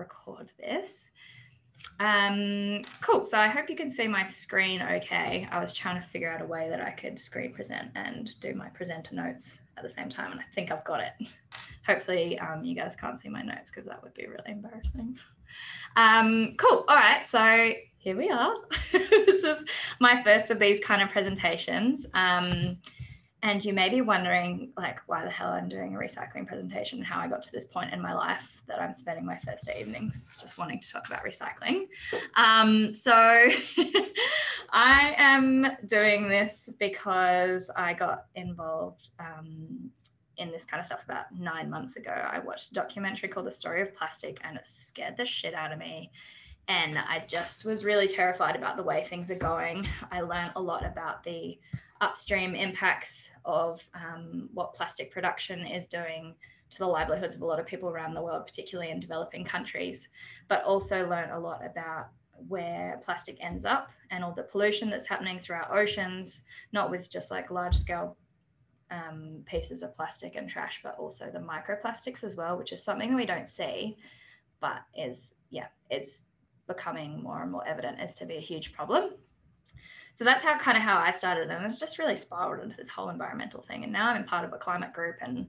record this. Um, cool. So I hope you can see my screen okay. I was trying to figure out a way that I could screen present and do my presenter notes at the same time, and I think I've got it. Hopefully, um, you guys can't see my notes because that would be really embarrassing. Um, cool. All right. So here we are. this is my first of these kind of presentations. Um, and you may be wondering like why the hell I'm doing a recycling presentation and how I got to this point in my life that I'm spending my Thursday evenings just wanting to talk about recycling. Um, so I am doing this because I got involved um, in this kind of stuff about nine months ago. I watched a documentary called The Story of Plastic and it scared the shit out of me. And I just was really terrified about the way things are going. I learned a lot about the upstream impacts of um, what plastic production is doing to the livelihoods of a lot of people around the world, particularly in developing countries, but also learn a lot about where plastic ends up and all the pollution that's happening through our oceans, not with just like large scale um, pieces of plastic and trash, but also the microplastics as well, which is something we don't see, but is, yeah, is becoming more and more evident as to be a huge problem so that's how kind of how I started, and it's just really spiraled into this whole environmental thing. And now I'm in part of a climate group, and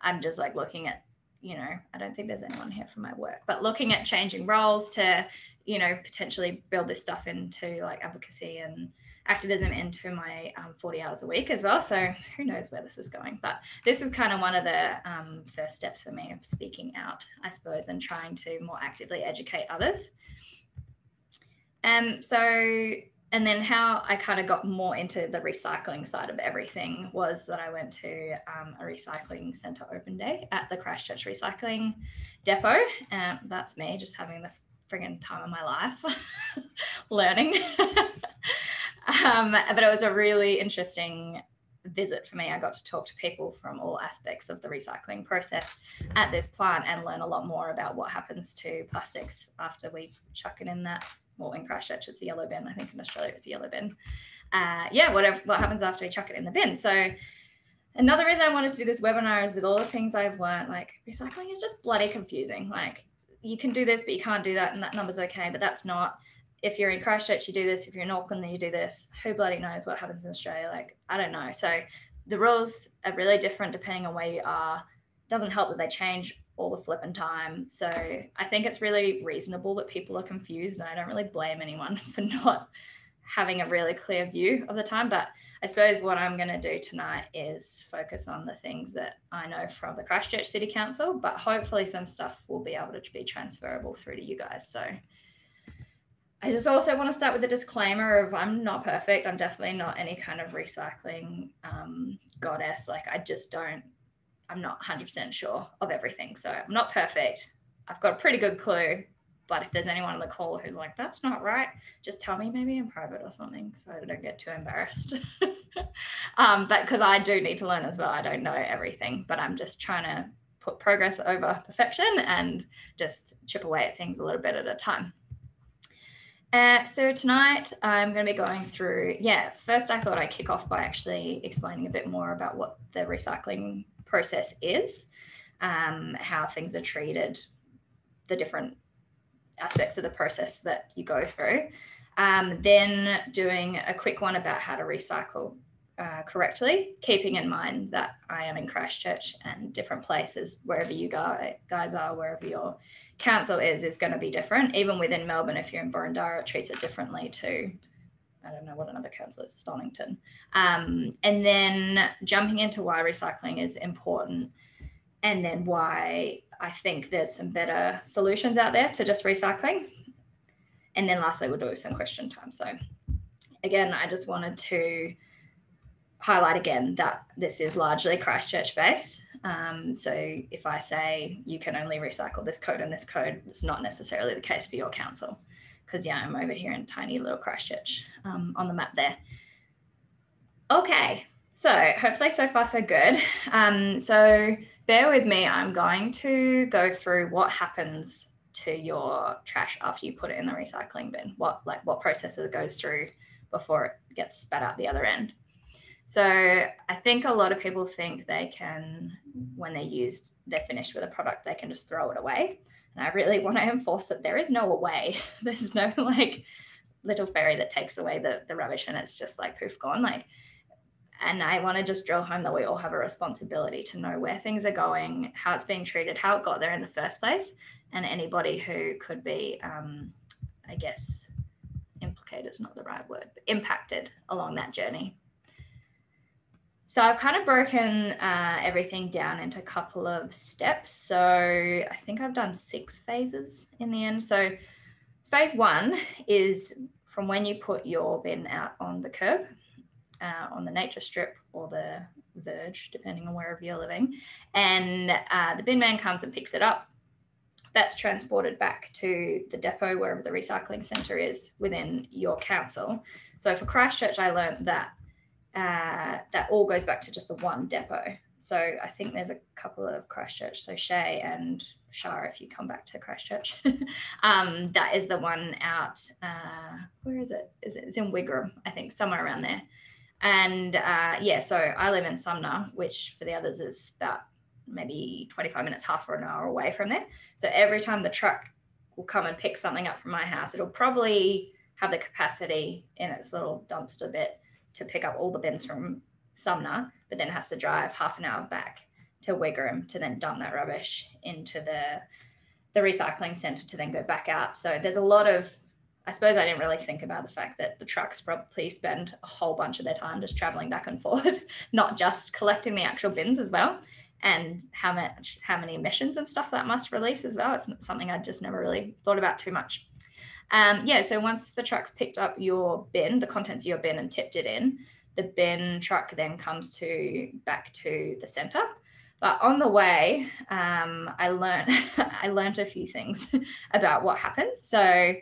I'm just like looking at, you know, I don't think there's anyone here from my work, but looking at changing roles to, you know, potentially build this stuff into like advocacy and activism into my um, 40 hours a week as well. So who knows where this is going? But this is kind of one of the um, first steps for me of speaking out, I suppose, and trying to more actively educate others. Um, so and then how I kind of got more into the recycling side of everything was that I went to um, a recycling centre open day at the Christchurch Recycling Depot. Um, that's me just having the friggin' time of my life learning. um, but it was a really interesting visit for me. I got to talk to people from all aspects of the recycling process at this plant and learn a lot more about what happens to plastics after we chuck it in that well, in Christchurch, it's a yellow bin. I think in Australia, it's a yellow bin. Uh, yeah, whatever, what happens after we chuck it in the bin. So another reason I wanted to do this webinar is with all the things I've learned, like recycling is just bloody confusing. Like you can do this, but you can't do that. And that number's okay, but that's not. If you're in Christchurch, you do this. If you're in Auckland, then you do this. Who bloody knows what happens in Australia? Like, I don't know. So the rules are really different depending on where you are. It doesn't help that they change all the flipping time. So I think it's really reasonable that people are confused, and I don't really blame anyone for not having a really clear view of the time. But I suppose what I'm going to do tonight is focus on the things that I know from the Christchurch City Council, but hopefully some stuff will be able to be transferable through to you guys. So I just also want to start with a disclaimer of I'm not perfect. I'm definitely not any kind of recycling um, goddess. Like I just don't I'm not 100% sure of everything. So I'm not perfect. I've got a pretty good clue. But if there's anyone on the call who's like, that's not right, just tell me maybe in private or something so I don't get too embarrassed. um, but because I do need to learn as well. I don't know everything, but I'm just trying to put progress over perfection and just chip away at things a little bit at a time. Uh, so tonight I'm going to be going through, yeah, first I thought I'd kick off by actually explaining a bit more about what the recycling process is, um, how things are treated, the different aspects of the process that you go through. Um, then doing a quick one about how to recycle uh, correctly, keeping in mind that I am in Christchurch and different places, wherever you guys are, wherever your council is, is going to be different. Even within Melbourne, if you're in Boroondara, it treats it differently to I don't know what another council is, Stonnington. Um, and then jumping into why recycling is important and then why I think there's some better solutions out there to just recycling. And then lastly, we'll do some question time. So again, I just wanted to highlight again that this is largely Christchurch based. Um, so if I say you can only recycle this code and this code, it's not necessarily the case for your council because yeah, I'm over here in tiny little Christchurch um, on the map there. Okay, so hopefully so far so good. Um, so bear with me, I'm going to go through what happens to your trash after you put it in the recycling bin, what like what processes it goes through before it gets spat out the other end. So I think a lot of people think they can, when they're used, they're finished with a product, they can just throw it away. And I really want to enforce that there is no way, There's no like little fairy that takes away the, the rubbish and it's just like poof gone. Like, and I want to just drill home that we all have a responsibility to know where things are going, how it's being treated, how it got there in the first place, and anybody who could be, um, I guess, implicated is not the right word, impacted along that journey. So I've kind of broken uh, everything down into a couple of steps. So I think I've done six phases in the end. So phase one is from when you put your bin out on the curb, uh, on the nature strip or the verge, depending on wherever you're living, and uh, the bin man comes and picks it up. That's transported back to the depot, wherever the recycling centre is within your council. So for Christchurch, I learned that uh, that all goes back to just the one depot. So I think there's a couple of Christchurch, so Shay and Shara, if you come back to Christchurch, um, that is the one out. Uh, where is it? Is it? It's in Wigram, I think, somewhere around there. And uh, yeah, so I live in Sumner, which for the others is about maybe 25 minutes, half or an hour away from there. So every time the truck will come and pick something up from my house, it'll probably have the capacity in its little dumpster bit to pick up all the bins from Sumner, but then has to drive half an hour back to Wigram to then dump that rubbish into the the recycling centre to then go back out. So there's a lot of I suppose I didn't really think about the fact that the trucks probably spend a whole bunch of their time just traveling back and forward, not just collecting the actual bins as well, and how much how many emissions and stuff that must release as well. It's something I'd just never really thought about too much. Um, yeah, so once the truck's picked up your bin, the contents of your bin, and tipped it in, the bin truck then comes to back to the center. But on the way, um, I learned I learned a few things about what happens. So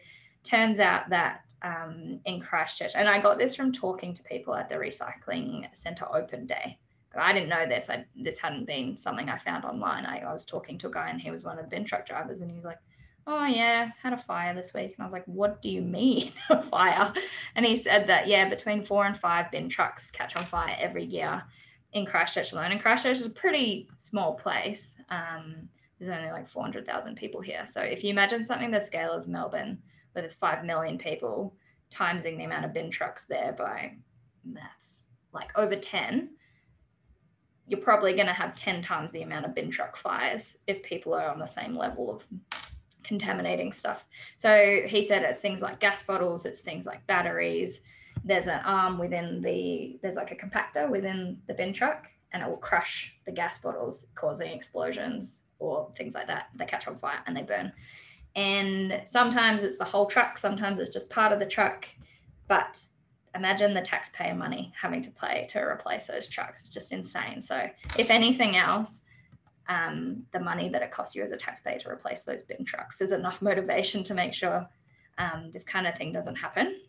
turns out that um, in Christchurch, and I got this from talking to people at the recycling center open day. But I didn't know this. I, this hadn't been something I found online. I, I was talking to a guy, and he was one of the bin truck drivers, and he's like, oh yeah had a fire this week. And i was like what do you mean a fire? And he said that yeah between four and five bin trucks catch on fire every year in christchurch alone. And christchurch is a pretty small place. Um, there's only like 400000 people here. So if you imagine something the scale of melbourne where there's 5 million people timesing the amount of bin trucks there by maths like over 10 you're probably going to have 10 times the amount of bin truck fires if people are on the same level of contaminating stuff. So he said it's things like gas bottles, it's things like batteries. There's an arm within the, there's like a compactor within the bin truck, and it will crush the gas bottles, causing explosions or things like that. They catch on fire and they burn. And sometimes it's the whole truck, sometimes it's just part of the truck. But imagine the taxpayer money having to pay to replace those trucks. It's just insane. So, if anything else, um, the money that it costs you as a taxpayer to replace those bin trucks is enough motivation to make sure um, this kind of thing doesn't happen.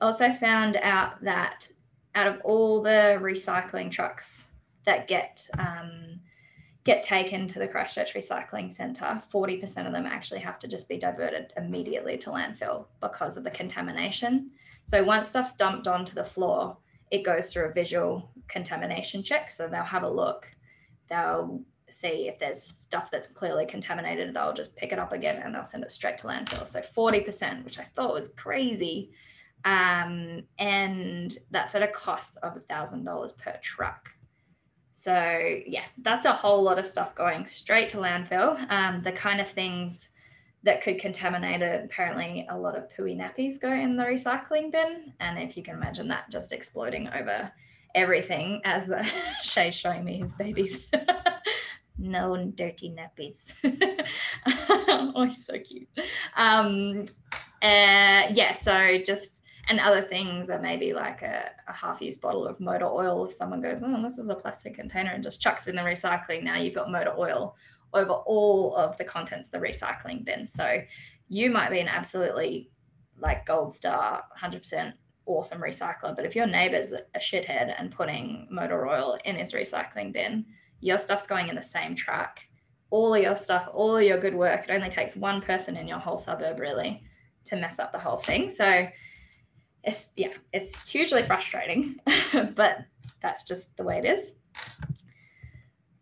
Also found out that out of all the recycling trucks that get um, get taken to the Christchurch Recycling Centre, 40% of them actually have to just be diverted immediately to landfill because of the contamination. So once stuff's dumped onto the floor, it goes through a visual contamination check. So they'll have a look they'll see if there's stuff that's clearly contaminated, they'll just pick it up again and they'll send it straight to landfill. So 40%, which I thought was crazy. Um, and that's at a cost of $1,000 per truck. So, yeah, that's a whole lot of stuff going straight to landfill. Um, the kind of things that could contaminate it, apparently, a lot of pooey nappies go in the recycling bin. And if you can imagine that just exploding over everything as the Shay's showing me his babies. no dirty nappies. oh, he's so cute. Um, uh, yeah, so just and other things are maybe like a, a half-used bottle of motor oil. If someone goes, "Oh, this is a plastic container," and just chucks in the recycling, now you've got motor oil over all of the contents of the recycling bin. So you might be an absolutely like gold star, 100% awesome recycler. But if your neighbor's a shithead and putting motor oil in his recycling bin, your stuff's going in the same truck. All of your stuff, all of your good work, it only takes one person in your whole suburb really to mess up the whole thing. So it's yeah, it's hugely frustrating, but that's just the way it is.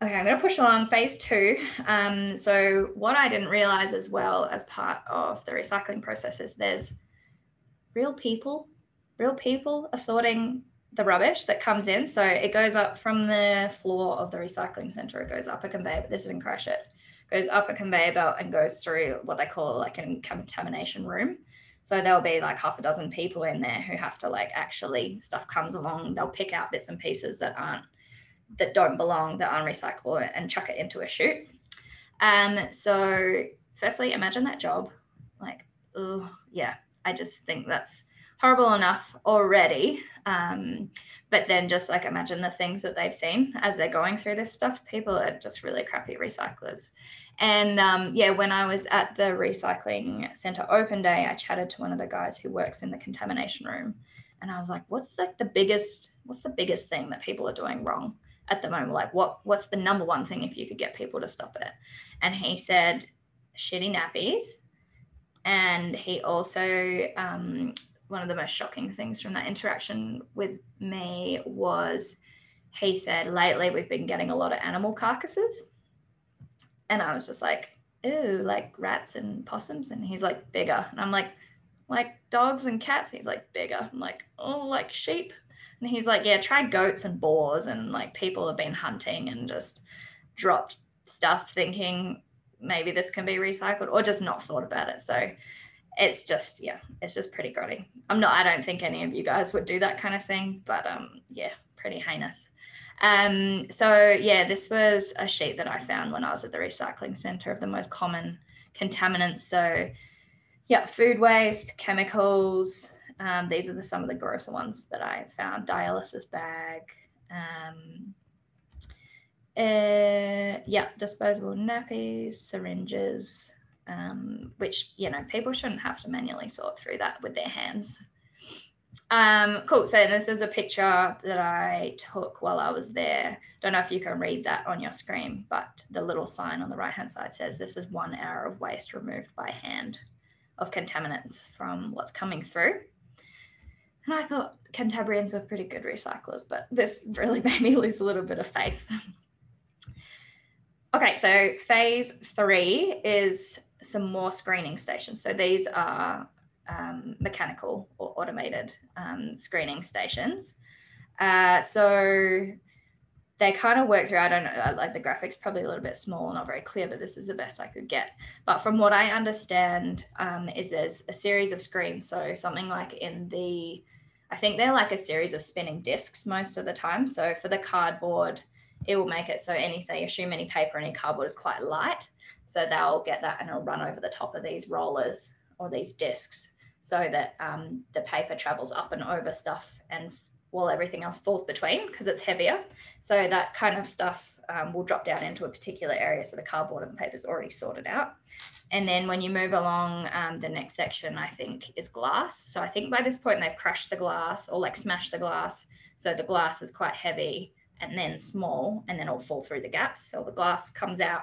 Okay, I'm going to push along phase two. Um, so, what I didn't realize as well as part of the recycling process is there's real people, real people are sorting the rubbish that comes in. So, it goes up from the floor of the recycling center, it goes up a conveyor, but this is in it goes up a conveyor belt and goes through what they call like a contamination room. So there'll be like half a dozen people in there who have to like actually stuff comes along, they'll pick out bits and pieces that aren't that don't belong, that aren't recyclable, and chuck it into a chute. Um, so firstly, imagine that job. Like, oh yeah, I just think that's horrible enough already. Um, but then just like imagine the things that they've seen as they're going through this stuff. People are just really crappy recyclers. And um, yeah, when I was at the recycling center open day, I chatted to one of the guys who works in the contamination room, and I was like, "What's the, the biggest? What's the biggest thing that people are doing wrong?" at the moment like what what's the number one thing if you could get people to stop it and he said shitty nappies and he also um, one of the most shocking things from that interaction with me was he said lately we've been getting a lot of animal carcasses. And i was just like ooh like rats and possums. And he's like bigger. And i'm like like dogs and cats? He's like bigger. I'm like oh like sheep? And he's like, yeah, try goats and boars. And like people have been hunting and just dropped stuff thinking maybe this can be recycled or just not thought about it. So it's just, yeah, it's just pretty grotty. I'm not, I don't think any of you guys would do that kind of thing, but um, yeah, pretty heinous. Um, so yeah, this was a sheet that I found when I was at the recycling center of the most common contaminants. So yeah, food waste, chemicals, um, these are the, some of the grosser ones that I found. Dialysis bag. Um, uh, yeah, disposable nappies, syringes, um, which, you know, people shouldn't have to manually sort through that with their hands. Um, cool. So this is a picture that I took while I was there. Don't know if you can read that on your screen, but the little sign on the right hand side says this is one hour of waste removed by hand of contaminants from what's coming through. And I thought Cantabrians were pretty good recyclers, but this really made me lose a little bit of faith. okay, so phase three is some more screening stations. So these are um, mechanical or automated um, screening stations. Uh, so they kind of work through. I don't know, like the graphics probably a little bit small, not very clear, but this is the best I could get. But from what I understand, um, is there's a series of screens. So something like in the I think they're like a series of spinning discs most of the time. So for the cardboard, it will make it so anything, assume any paper, any cardboard is quite light. So they'll get that and it'll run over the top of these rollers or these discs so that um, the paper travels up and over stuff and while everything else falls between because it's heavier. So that kind of stuff um, will drop down into a particular area. So the cardboard and the paper is already sorted out. And then when you move along, um, the next section I think is glass. So I think by this point they've crushed the glass or like smashed the glass. So the glass is quite heavy and then small, and then it'll fall through the gaps. So the glass comes out.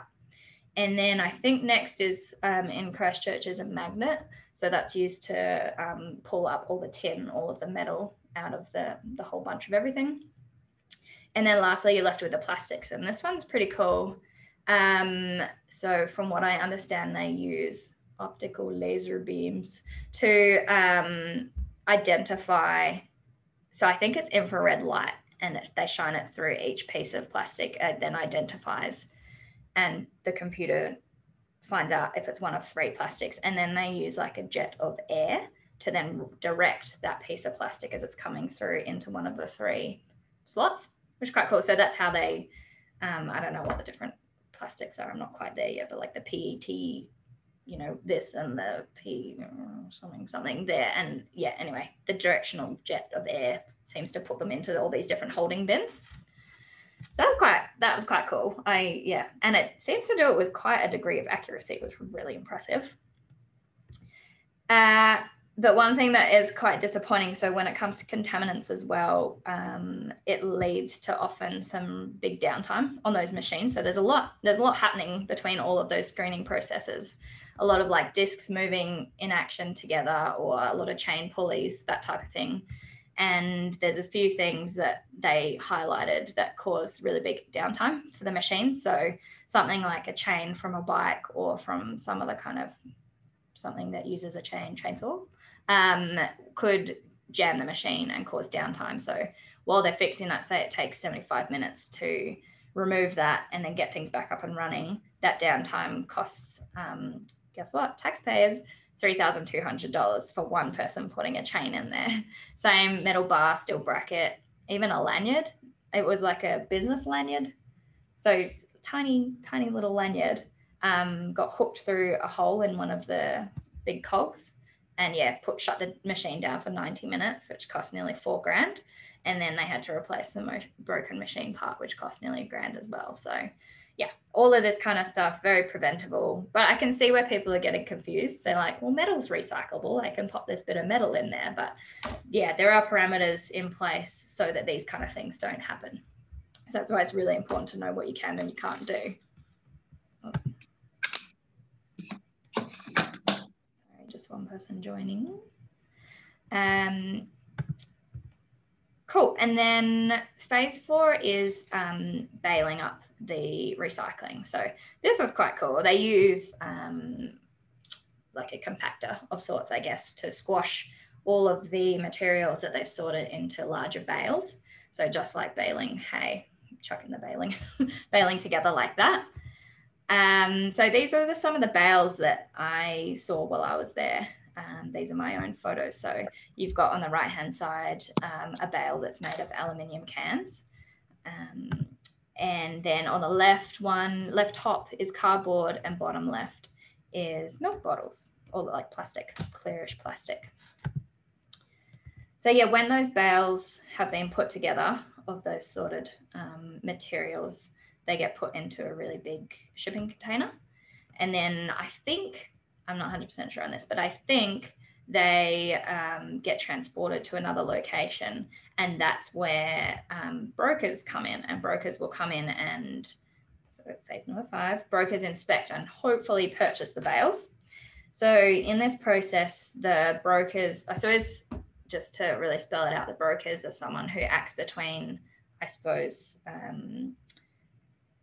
And then I think next is um, in Christchurch is a magnet. So that's used to um, pull up all the tin, all of the metal out of the, the whole bunch of everything. And then lastly, you're left with the plastics. And this one's pretty cool. Um, so from what I understand, they use optical laser beams to um, identify. So I think it's infrared light, and they shine it through each piece of plastic, and then identifies, and the computer finds out if it's one of three plastics, and then they use like a jet of air to then direct that piece of plastic as it's coming through into one of the three slots, which is quite cool. So that's how they. Um, I don't know what the different plastics are. I'm not quite there yet, but like the PET, you know, this and the P something, something there. And yeah, anyway, the directional jet of air seems to put them into all these different holding bins. So that was quite that was quite cool. I yeah, and it seems to do it with quite a degree of accuracy, which was really impressive. Uh, but one thing that is quite disappointing so when it comes to contaminants as well um, it leads to often some big downtime on those machines so there's a lot there's a lot happening between all of those screening processes a lot of like discs moving in action together or a lot of chain pulleys that type of thing And there's a few things that they highlighted that cause really big downtime for the machine. So something like a chain from a bike or from some other kind of something that uses a chain chainsaw um, could jam the machine and cause downtime. So while they're fixing that, say it takes 75 minutes to remove that and then get things back up and running, that downtime costs, um, guess what, taxpayers $3,200 for one person putting a chain in there. Same metal bar, steel bracket, even a lanyard. It was like a business lanyard. So tiny, tiny little lanyard um, got hooked through a hole in one of the big cogs and yeah, put shut the machine down for 90 minutes, which cost nearly four grand. And then they had to replace the mo- broken machine part, which cost nearly a grand as well. So yeah, all of this kind of stuff, very preventable. But I can see where people are getting confused. They're like, well, metal's recyclable. I can pop this bit of metal in there. But yeah, there are parameters in place so that these kind of things don't happen. So that's why it's really important to know what you can and you can't do. Sorry, just one person joining. Um, cool. And then phase four is um, baling up the recycling. So this was quite cool. They use um, like a compactor of sorts, I guess, to squash all of the materials that they've sorted into larger bales. So just like baling hay, chucking the baling, baling together like that. Um, so these are the, some of the bales that I saw while I was there. Um, these are my own photos. So you've got on the right hand side um, a bale that's made of aluminium cans. Um, and then on the left one, left top is cardboard and bottom left is milk bottles or like plastic, clearish plastic. So yeah, when those bales have been put together of those sorted um, materials, they get put into a really big shipping container. And then I think, I'm not 100% sure on this, but I think they um, get transported to another location. And that's where um, brokers come in, and brokers will come in and so phase number five, brokers inspect and hopefully purchase the bales. So in this process, the brokers, I suppose, just to really spell it out, the brokers are someone who acts between, I suppose, um,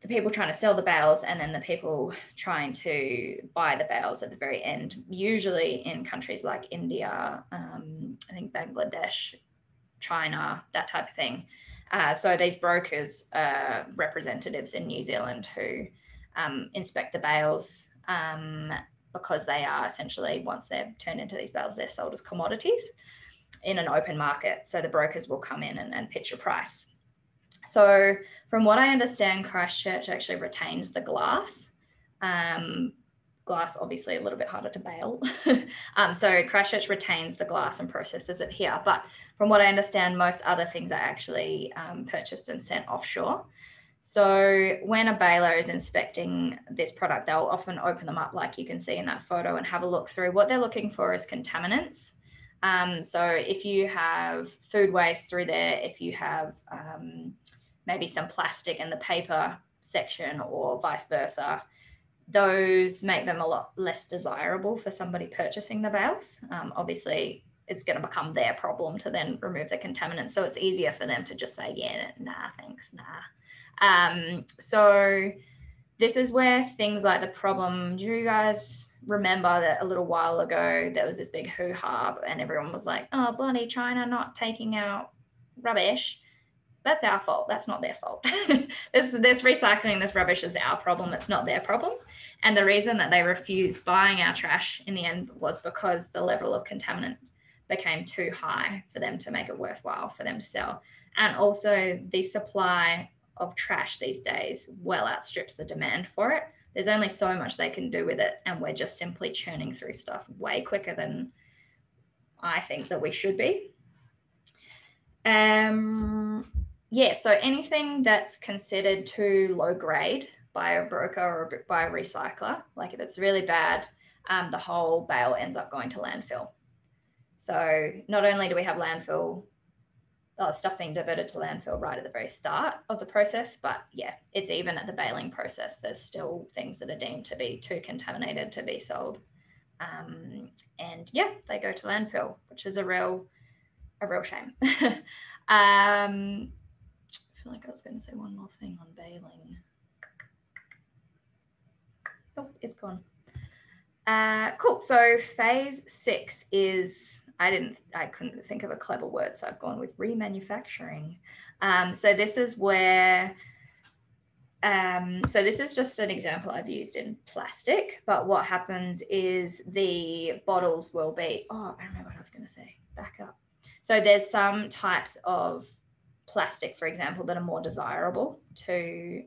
the people trying to sell the bales and then the people trying to buy the bales at the very end, usually in countries like India, um, I think Bangladesh, China, that type of thing. Uh, so these brokers are representatives in New Zealand who um, inspect the bales um, because they are essentially, once they're turned into these bales, they're sold as commodities in an open market. So the brokers will come in and, and pitch a price so, from what I understand, Christchurch actually retains the glass. Um, glass, obviously, a little bit harder to bale. um, so, Christchurch retains the glass and processes it here. But from what I understand, most other things are actually um, purchased and sent offshore. So, when a baler is inspecting this product, they'll often open them up, like you can see in that photo, and have a look through. What they're looking for is contaminants. Um, so if you have food waste through there, if you have um, maybe some plastic in the paper section or vice versa, those make them a lot less desirable for somebody purchasing the bales. Um, obviously, it's going to become their problem to then remove the contaminants. So it's easier for them to just say, yeah, nah, thanks, nah. Um, so this is where things like the problem, do you guys remember that a little while ago there was this big hoo-ha and everyone was like, oh, bloody China not taking out rubbish. That's our fault. That's not their fault. this, this recycling this rubbish is our problem. It's not their problem. And the reason that they refused buying our trash in the end was because the level of contaminant became too high for them to make it worthwhile for them to sell. And also the supply of trash these days well outstrips the demand for it there's only so much they can do with it and we're just simply churning through stuff way quicker than i think that we should be. Um yeah so anything that's considered too low grade by a broker or by a recycler like if it's really bad um, the whole bale ends up going to landfill. So not only do we have landfill uh, stuff being diverted to landfill right at the very start of the process. But yeah, it's even at the baling process, there's still things that are deemed to be too contaminated to be sold. Um, and yeah, they go to landfill, which is a real, a real shame. um, I feel like I was going to say one more thing on baling. Oh, it's gone. Uh, cool. So phase six is I didn't I couldn't think of a clever word, so I've gone with remanufacturing. Um, so this is where um, so this is just an example I've used in plastic, but what happens is the bottles will be, oh, I remember what I was going to say, back up. So there's some types of plastic, for example, that are more desirable to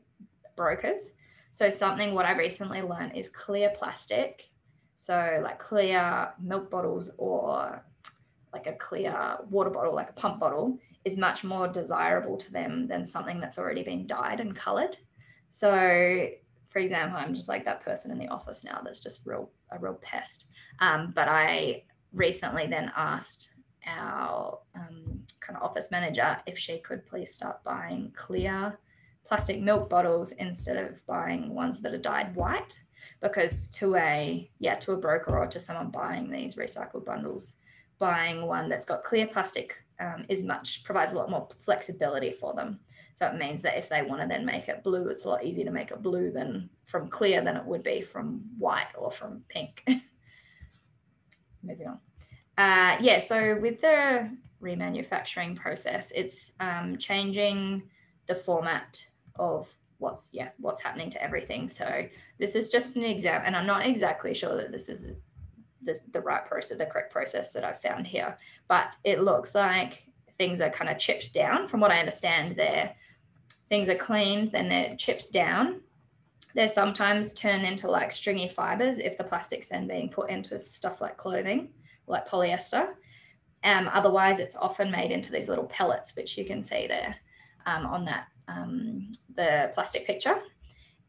brokers. So something what I recently learned is clear plastic. So like clear milk bottles or like a clear water bottle, like a pump bottle, is much more desirable to them than something that's already been dyed and colored. So, for example, I'm just like that person in the office now that's just real a real pest. Um, but I recently then asked our um, kind of office manager if she could please start buying clear plastic milk bottles instead of buying ones that are dyed white because to a yeah to a broker or to someone buying these recycled bundles buying one that's got clear plastic um, is much provides a lot more flexibility for them. So it means that if they want to then make it blue it's a lot easier to make it blue than from clear than it would be from white or from pink. Moving on. Uh, yeah, so with the remanufacturing process, it's um, changing the format of what's yeah what's happening to everything. So this is just an example, and I'm not exactly sure that this is this, the right process, the correct process that I've found here, but it looks like things are kind of chipped down. From what I understand, there things are cleaned, then they're chipped down. They're sometimes turned into like stringy fibers if the plastic's then being put into stuff like clothing like polyester. Um, otherwise, it's often made into these little pellets, which you can see there um, on that um, the plastic picture.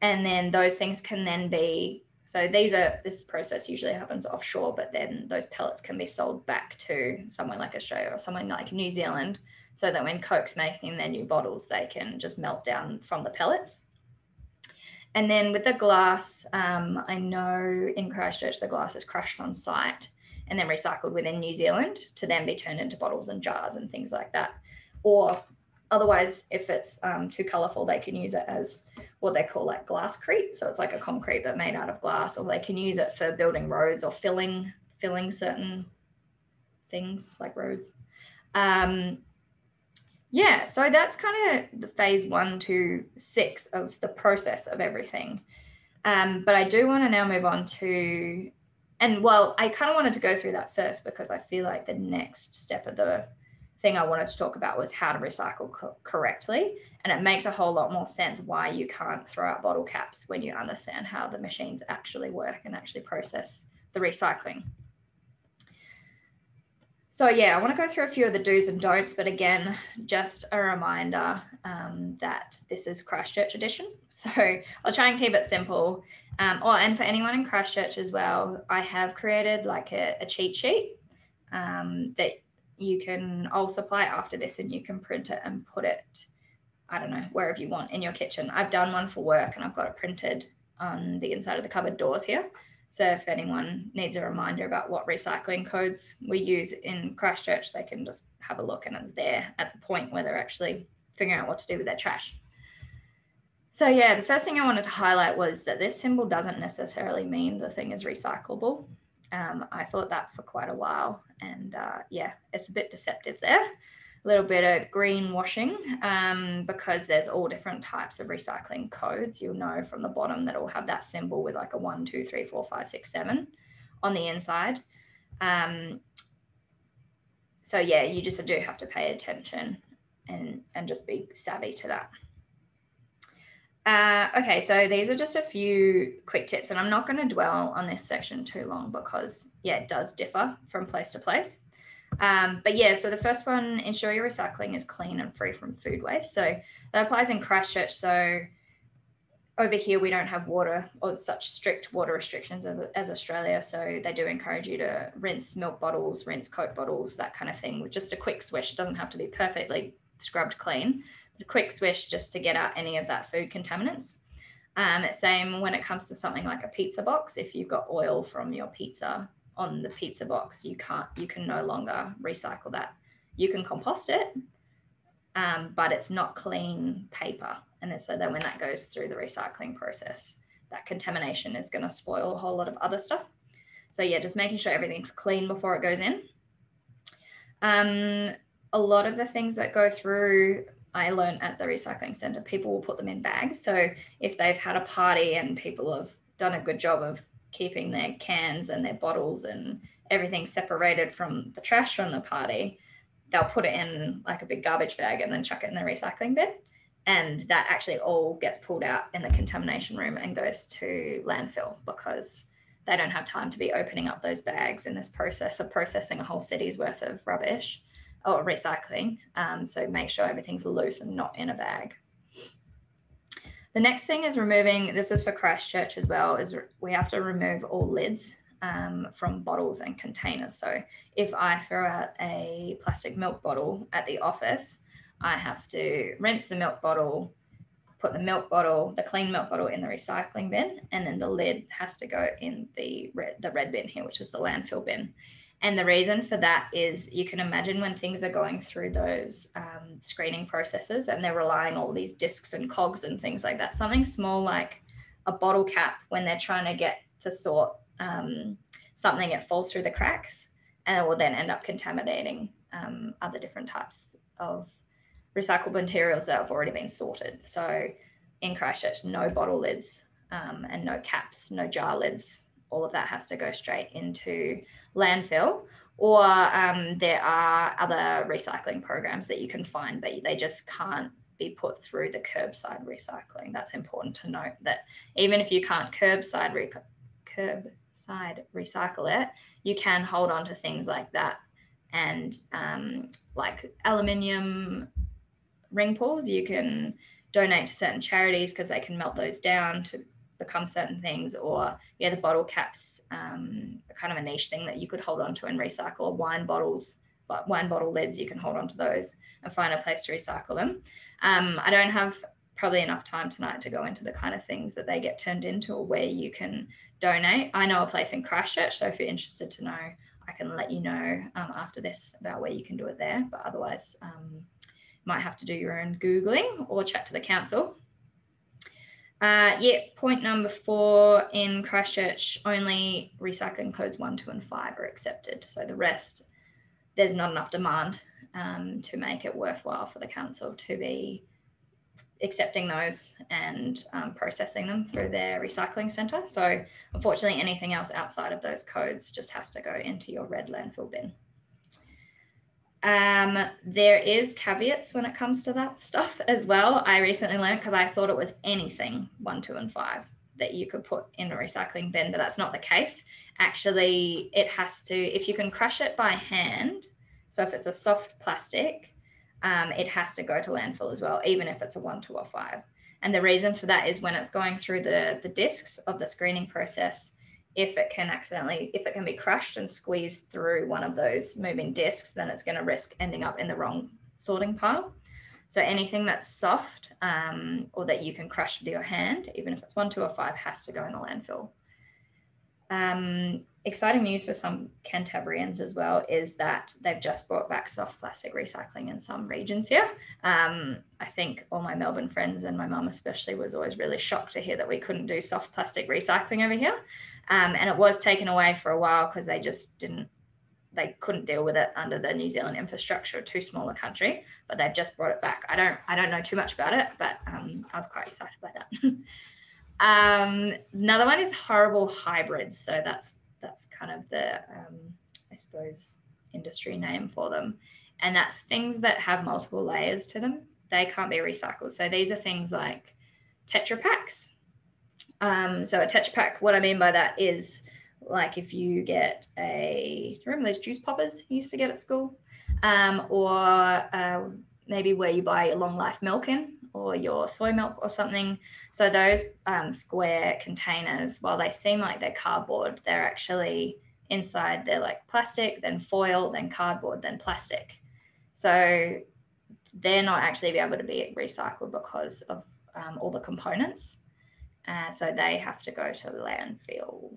And then those things can then be so these are this process usually happens offshore, but then those pellets can be sold back to somewhere like Australia or somewhere like New Zealand, so that when Coke's making their new bottles, they can just melt down from the pellets. And then with the glass, um, I know in Christchurch the glass is crushed on site and then recycled within New Zealand to then be turned into bottles and jars and things like that. Or otherwise, if it's um, too colorful, they can use it as what they call like glasscrete. So it's like a concrete but made out of glass, or they can use it for building roads or filling filling certain things like roads. Um, yeah, so that's kind of the phase one to six of the process of everything. Um, but I do want to now move on to and well, I kind of wanted to go through that first because I feel like the next step of the thing I wanted to talk about was how to recycle co- correctly. And it makes a whole lot more sense why you can't throw out bottle caps when you understand how the machines actually work and actually process the recycling. So yeah, I want to go through a few of the do's and don'ts, but again, just a reminder um, that this is Christchurch edition. So I'll try and keep it simple. Um, or and for anyone in Christchurch as well, I have created like a, a cheat sheet um, that you can I'll supply after this, and you can print it and put it, I don't know, wherever you want in your kitchen. I've done one for work, and I've got it printed on the inside of the cupboard doors here. So if anyone needs a reminder about what recycling codes we use in Christchurch, they can just have a look and it's there at the point where they're actually figuring out what to do with their trash. So yeah, the first thing I wanted to highlight was that this symbol doesn't necessarily mean the thing is recyclable. Um, I thought that for quite a while and uh, yeah, it's a bit deceptive there A little bit of greenwashing um, because there's all different types of recycling codes. You'll know from the bottom that will have that symbol with like a one, two, three, four, five, six, seven on the inside. Um, so yeah, you just do have to pay attention and and just be savvy to that. Uh, okay, so these are just a few quick tips, and I'm not going to dwell on this section too long because yeah, it does differ from place to place. Um, but yeah, so the first one, ensure your recycling is clean and free from food waste. So that applies in Christchurch. So over here, we don't have water or such strict water restrictions as, as Australia. So they do encourage you to rinse milk bottles, rinse Coke bottles, that kind of thing with just a quick swish. It doesn't have to be perfectly scrubbed clean, quick swish just to get out any of that food contaminants. Um, same when it comes to something like a pizza box. If you've got oil from your pizza on the pizza box you can't you can no longer recycle that you can compost it, um, but it's not clean paper. And so then when that goes through the recycling process, that contamination is going to spoil a whole lot of other stuff. So yeah, just making sure everything's clean before it goes in. Um, a lot of the things that go through, I learned at the recycling center, people will put them in bags. So if they've had a party and people have done a good job of keeping their cans and their bottles and everything separated from the trash from the party, they'll put it in like a big garbage bag and then chuck it in the recycling bin. And that actually all gets pulled out in the contamination room and goes to landfill because they don't have time to be opening up those bags in this process of processing a whole city's worth of rubbish or recycling. Um, so make sure everything's loose and not in a bag. The next thing is removing, this is for Christchurch as well, is we have to remove all lids um, from bottles and containers. So if I throw out a plastic milk bottle at the office, I have to rinse the milk bottle, put the milk bottle, the clean milk bottle in the recycling bin, and then the lid has to go in the red, the red bin here, which is the landfill bin. And the reason for that is you can imagine when things are going through those um, screening processes and they're relying on all these discs and cogs and things like that. Something small like a bottle cap when they're trying to get to sort um, something, it falls through the cracks and it will then end up contaminating um, other different types of recyclable materials that have already been sorted. So in Christchurch, no bottle lids um, and no caps, no jar lids. All of that has to go straight into landfill. Or um, there are other recycling programs that you can find, but they just can't be put through the curbside recycling. That's important to note that even if you can't curbside re- curbside recycle it, you can hold on to things like that and um, like aluminium ring pulls. You can donate to certain charities because they can melt those down to become certain things. Or yeah, the bottle caps, um, kind of a niche thing that you could hold on to and recycle. Wine bottles, but wine bottle lids, you can hold on to those and find a place to recycle them. Um, I don't have probably enough time tonight to go into the kind of things that they get turned into or where you can donate. I know a place in Christchurch, so if you're interested to know, I can let you know um, after this about where you can do it there. But otherwise, um, might have to do your own Googling or chat to the council. Uh, yeah, point number four in Christchurch, only recycling codes one, two, and five are accepted. So the rest, there's not enough demand um, to make it worthwhile for the council to be accepting those and um, processing them through their recycling centre. So unfortunately, anything else outside of those codes just has to go into your red landfill bin. Um, there is caveats when it comes to that stuff as well. I recently learned because I thought it was anything one, two, and five that you could put in a recycling bin, but that's not the case. Actually, it has to, if you can crush it by hand, so if it's a soft plastic, um, it has to go to landfill as well, even if it's a one, two, or five. And the reason for that is when it's going through the, the discs of the screening process, if it can accidentally, if it can be crushed and squeezed through one of those moving discs, then it's going to risk ending up in the wrong sorting pile. So anything that's soft um, or that you can crush with your hand, even if it's one, two, or five, has to go in the landfill. Um, exciting news for some Cantabrians as well is that they've just brought back soft plastic recycling in some regions here. Um, I think all my Melbourne friends and my mum especially was always really shocked to hear that we couldn't do soft plastic recycling over here. Um, and it was taken away for a while because they just didn't, they couldn't deal with it under the New Zealand infrastructure, too small a country. But they've just brought it back. I don't, I don't know too much about it, but um, I was quite excited by that. Um, another one is horrible hybrids. So that's that's kind of the um, I suppose industry name for them, and that's things that have multiple layers to them. They can't be recycled. So these are things like Tetra Paks. Um, so a Tetra Pak, what I mean by that is like if you get a remember those juice poppers you used to get at school, um, or uh, maybe where you buy long life milk in or your soy milk or something. So those um, square containers, while they seem like they're cardboard, they're actually inside they're like plastic, then foil, then cardboard, then plastic. So they're not actually be able to be recycled because of um, all the components. Uh, so they have to go to landfill.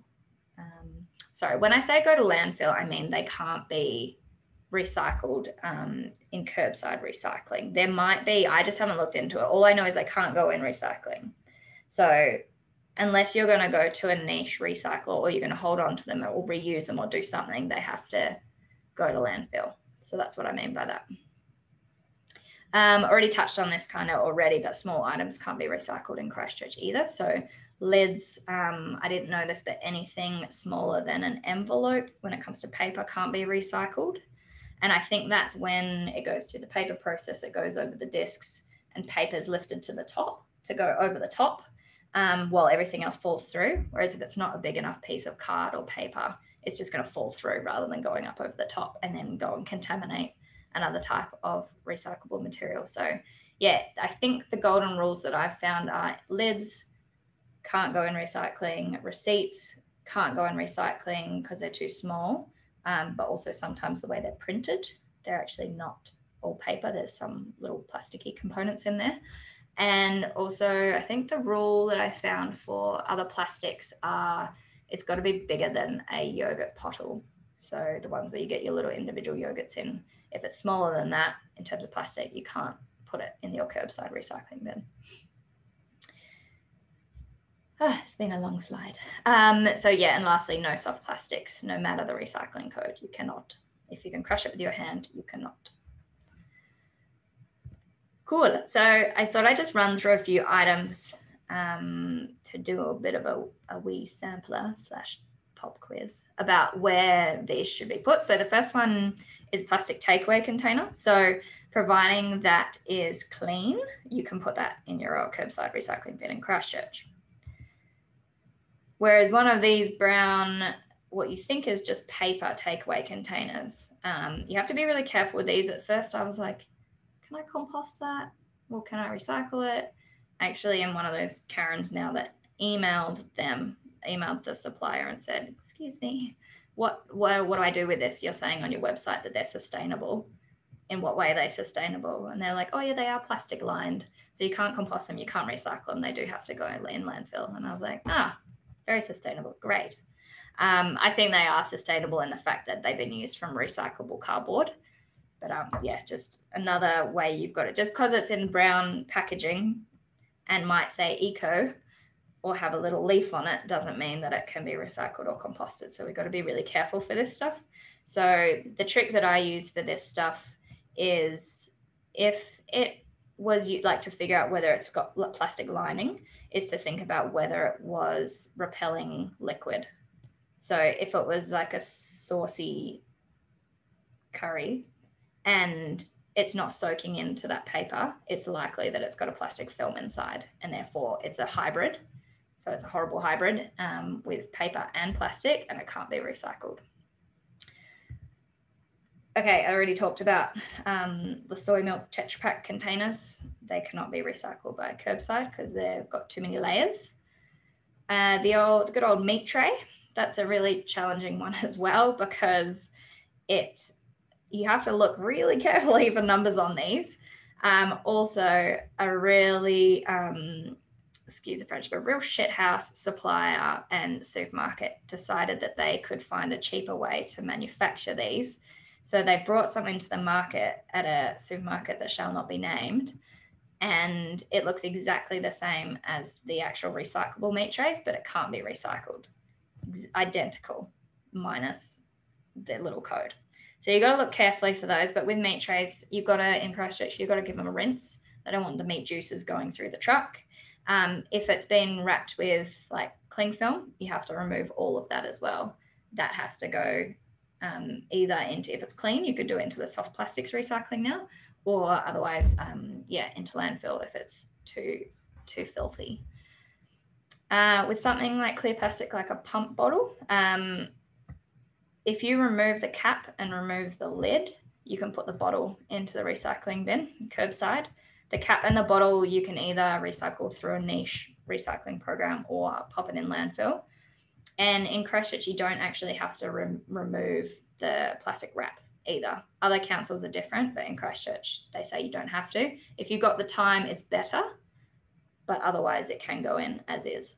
Um, sorry, when I say go to landfill, I mean they can't be recycled um, in curbside recycling. There might be, I just haven't looked into it. All I know is they can't go in recycling. So unless you're going to go to a niche recycler or you're going to hold on to them or reuse them or do something, they have to go to landfill. So that's what I mean by that. Um, already touched on this kind of already, but small items can't be recycled in Christchurch either. So lids, um, I didn't know this, but anything smaller than an envelope when it comes to paper can't be recycled. And I think that's when it goes through the paper process, it goes over the discs and paper is lifted to the top to go over the top um, while everything else falls through. Whereas if it's not a big enough piece of card or paper, it's just going to fall through rather than going up over the top and then go and contaminate another type of recyclable material. So, yeah, I think the golden rules that I've found are lids can't go in recycling, receipts can't go in recycling because they're too small, um, but also sometimes the way they're printed, they're actually not all paper. There's some little plasticky components in there. And also, I think the rule that I found for other plastics are it's got to be bigger than a yogurt bottle. So the ones where you get your little individual yogurts in, if it's smaller than that in terms of plastic, you can't put it in your curbside recycling bin. Oh, it's been a long slide. Um, so yeah, and lastly, no soft plastics, no matter the recycling code, you cannot. If you can crush it with your hand, you cannot. Cool. So I thought I'd just run through a few items um, to do a bit of a, a wee sampler slash pop quiz about where these should be put. So the first one is plastic takeaway container. So providing that is clean, you can put that in your old curbside recycling bin in Christchurch. Whereas one of these brown, what you think is just paper takeaway containers, um, you have to be really careful with these. At first, I was like, can I compost that? Well, can I recycle it? Actually, I'm one of those Karens now that emailed them, emailed the supplier and said, excuse me, what, what, what do I do with this? You're saying on your website that they're sustainable. In what way are they sustainable? And they're like, oh yeah, they are plastic lined. So you can't compost them, you can't recycle them. They do have to go in landfill. And I was like, ah, very sustainable. Great. Um, I think they are sustainable in the fact that they've been used from recyclable cardboard. But um, yeah, just another way you've got it. Just because it's in brown packaging and might say eco or have a little leaf on it doesn't mean that it can be recycled or composted. So we've got to be really careful for this stuff. So the trick that I use for this stuff is if it was you'd like to figure out whether it's got plastic lining is to think about whether it was repelling liquid. So if it was like a saucy curry and it's not soaking into that paper, it's likely that it's got a plastic film inside and therefore it's a hybrid. So it's a horrible hybrid um, with paper and plastic and it can't be recycled. Okay, I already talked about um, the soy milk Tetra Pak containers they cannot be recycled by curbside because they've got too many layers. Uh, the old, the good old meat tray, that's a really challenging one as well because it you have to look really carefully for numbers on these. Um, also, a really um, excuse the French, but real shithouse supplier and supermarket decided that they could find a cheaper way to manufacture these. So they brought something to the market at a supermarket that shall not be named and it looks exactly the same as the actual recyclable meat trays, but it can't be recycled. Identical, minus the little code. So you've got to look carefully for those. But with meat trays, you've got to in Christchurch, you've got to give them a rinse. They don't want the meat juices going through the truck. Um, if it's been wrapped with like cling film, you have to remove all of that as well. That has to go um, either into if it's clean, you could do it into the soft plastics recycling now, or otherwise, um, yeah, into landfill if it's too too filthy. Uh, with something like clear plastic, like a pump bottle, um, if you remove the cap and remove the lid, you can put the bottle into the recycling bin curbside. The cap and the bottle you can either recycle through a niche recycling program or pop it in landfill. And in Christchurch, you don't actually have to re- remove the plastic wrap either. Other councils are different, but in Christchurch, they say you don't have to. If you've got the time, it's better, but otherwise, it can go in as is.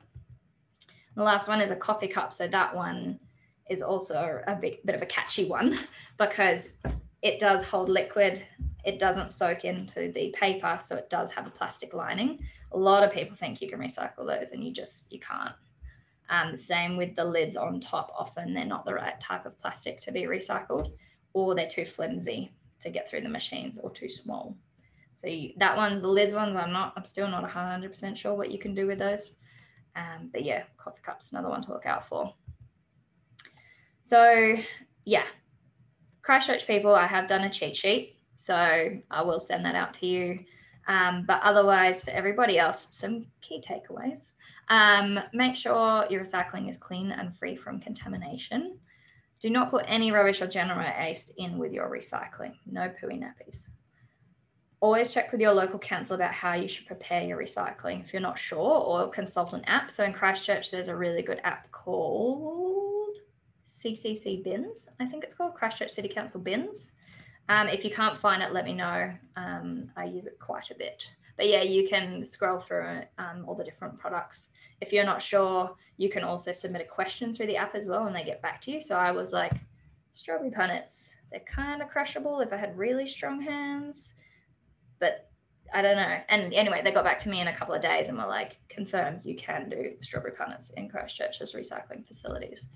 The last one is a coffee cup. So that one is also a bit, bit of a catchy one because it does hold liquid. It doesn't soak into the paper, so it does have a plastic lining. A lot of people think you can recycle those, and you just you can't. Um, same with the lids on top. Often they're not the right type of plastic to be recycled, or they're too flimsy to get through the machines, or too small. So you, that one, the lids ones, I'm not, I'm still not 100% sure what you can do with those. Um, but yeah, coffee cups, another one to look out for. So yeah, Christchurch people, I have done a cheat sheet. So I will send that out to you. Um, but otherwise, for everybody else, some key takeaways. Um, make sure your recycling is clean and free from contamination. Do not put any rubbish or general waste in with your recycling. No pooey nappies. Always check with your local council about how you should prepare your recycling if you're not sure, or consult an app. So in Christchurch, there's a really good app called CCC Bins. I think it's called Christchurch City Council Bins. Um, if you can't find it, let me know. Um, I use it quite a bit. But yeah, you can scroll through um, all the different products. If you're not sure, you can also submit a question through the app as well and they get back to you. So I was like, strawberry punnets, they're kind of crushable if I had really strong hands, but I don't know. And anyway, they got back to me in a couple of days and were like, confirm you can do strawberry punnets in Christchurch's recycling facilities.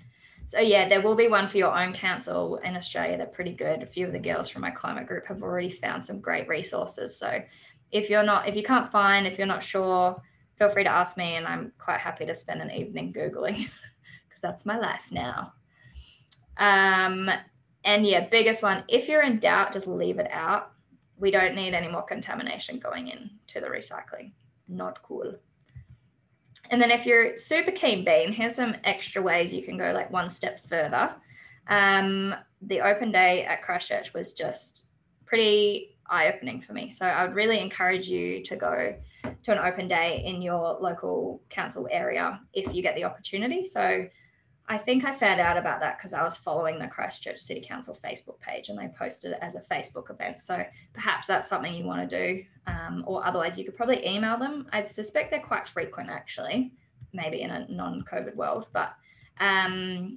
So yeah, there will be one for your own council in Australia. They're pretty good. A few of the girls from my climate group have already found some great resources. So if you're not, if you can't find, if you're not sure, feel free to ask me, and I'm quite happy to spend an evening googling because that's my life now. Um, and yeah, biggest one. If you're in doubt, just leave it out. We don't need any more contamination going in to the recycling. Not cool. And then if you're super keen bean, here's some extra ways you can go like one step further. Um, the open day at Christchurch was just pretty eye opening for me. So I would really encourage you to go to an open day in your local council area if you get the opportunity. So I think I found out about that because I was following the Christchurch City Council Facebook page and they posted it as a Facebook event. So perhaps that's something you want to do. Um, or otherwise, you could probably email them. I suspect they're quite frequent actually, maybe in a non COVID world. But um,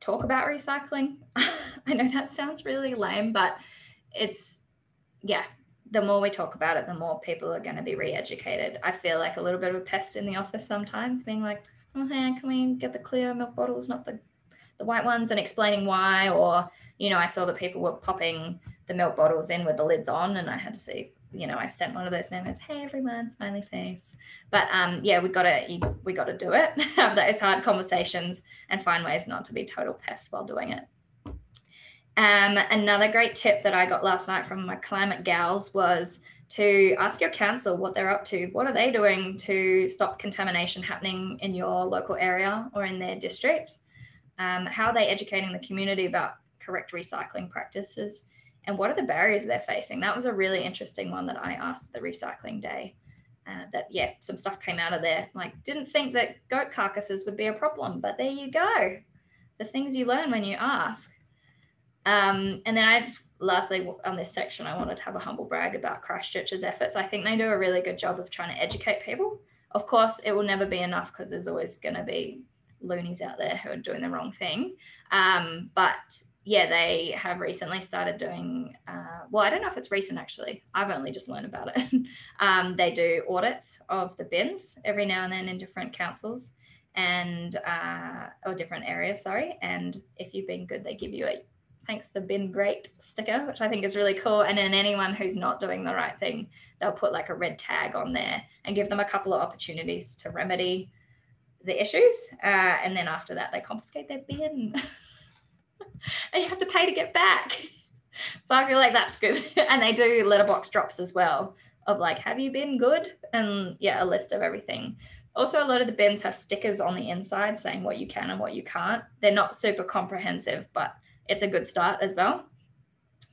talk about recycling. I know that sounds really lame, but it's, yeah, the more we talk about it, the more people are going to be re educated. I feel like a little bit of a pest in the office sometimes, being like, oh, hey, can we get the clear milk bottles, not the, the white ones, and explaining why. Or, you know, I saw that people were popping the milk bottles in with the lids on, and I had to see, you know, I sent one of those memos, hey, everyone, smiley face. But um, yeah, we gotta we gotta do it, have those hard conversations, and find ways not to be total pests while doing it. Um, another great tip that I got last night from my climate gals was to ask your council what they're up to. What are they doing to stop contamination happening in your local area or in their district? Um, how are they educating the community about correct recycling practices? And what are the barriers they're facing? That was a really interesting one that I asked the recycling day. Uh, that yeah, some stuff came out of there. Like, didn't think that goat carcasses would be a problem, but there you go. The things you learn when you ask. Um, and then I lastly on this section, I wanted to have a humble brag about Christchurch's efforts. I think they do a really good job of trying to educate people. Of course, it will never be enough because there's always going to be loonies out there who are doing the wrong thing. Um, but yeah, they have recently started doing, uh, well, I don't know if it's recent actually. I've only just learned about it. um, they do audits of the bins every now and then in different councils and, uh, or different areas, sorry. And if you've been good, they give you a thanks for been great sticker, which I think is really cool. And then anyone who's not doing the right thing, they'll put like a red tag on there and give them a couple of opportunities to remedy the issues. Uh, and then after that, they confiscate their bin. and you have to pay to get back. So I feel like that's good. and they do letterbox drops as well of like, have you been good? And yeah, a list of everything. Also, a lot of the bins have stickers on the inside saying what you can and what you can't. They're not super comprehensive, but it's a good start as well.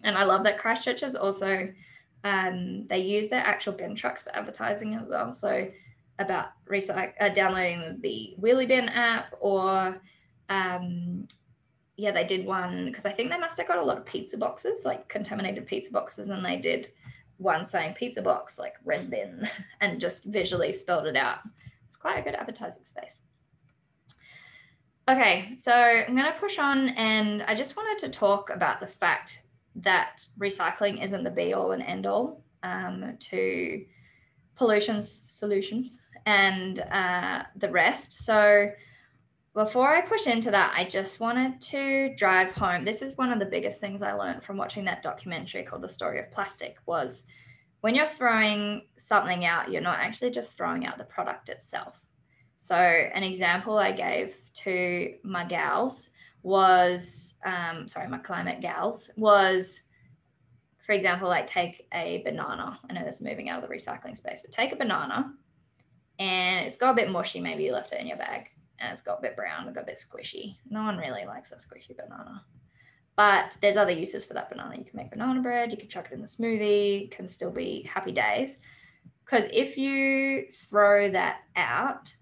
And I love that Christchurch is also um, they use their actual bin trucks for advertising as well. So about recyc- uh, downloading the Wheelie Bin app or um, yeah, they did one because I think they must have got a lot of pizza boxes, like contaminated pizza boxes, and they did one saying pizza box, like red bin, and just visually spelled it out. It's quite a good advertising space. Okay, so I'm going to push on and I just wanted to talk about the fact that recycling isn't the be all and end all um, to pollution solutions and uh, the rest. So before I push into that, I just wanted to drive home. This is one of the biggest things I learned from watching that documentary called The Story of Plastic was when you're throwing something out, you're not actually just throwing out the product itself. So an example I gave to my gals was, um, sorry, my climate gals was, for example, like take a banana. I know that's moving out of the recycling space, but take a banana and it's got a bit mushy. Maybe you left it in your bag and it's got a bit brown, it got a bit squishy. No one really likes a squishy banana. But there's other uses for that banana. You can make banana bread, you can chuck it in the smoothie, can still be happy days. Because if you throw that out,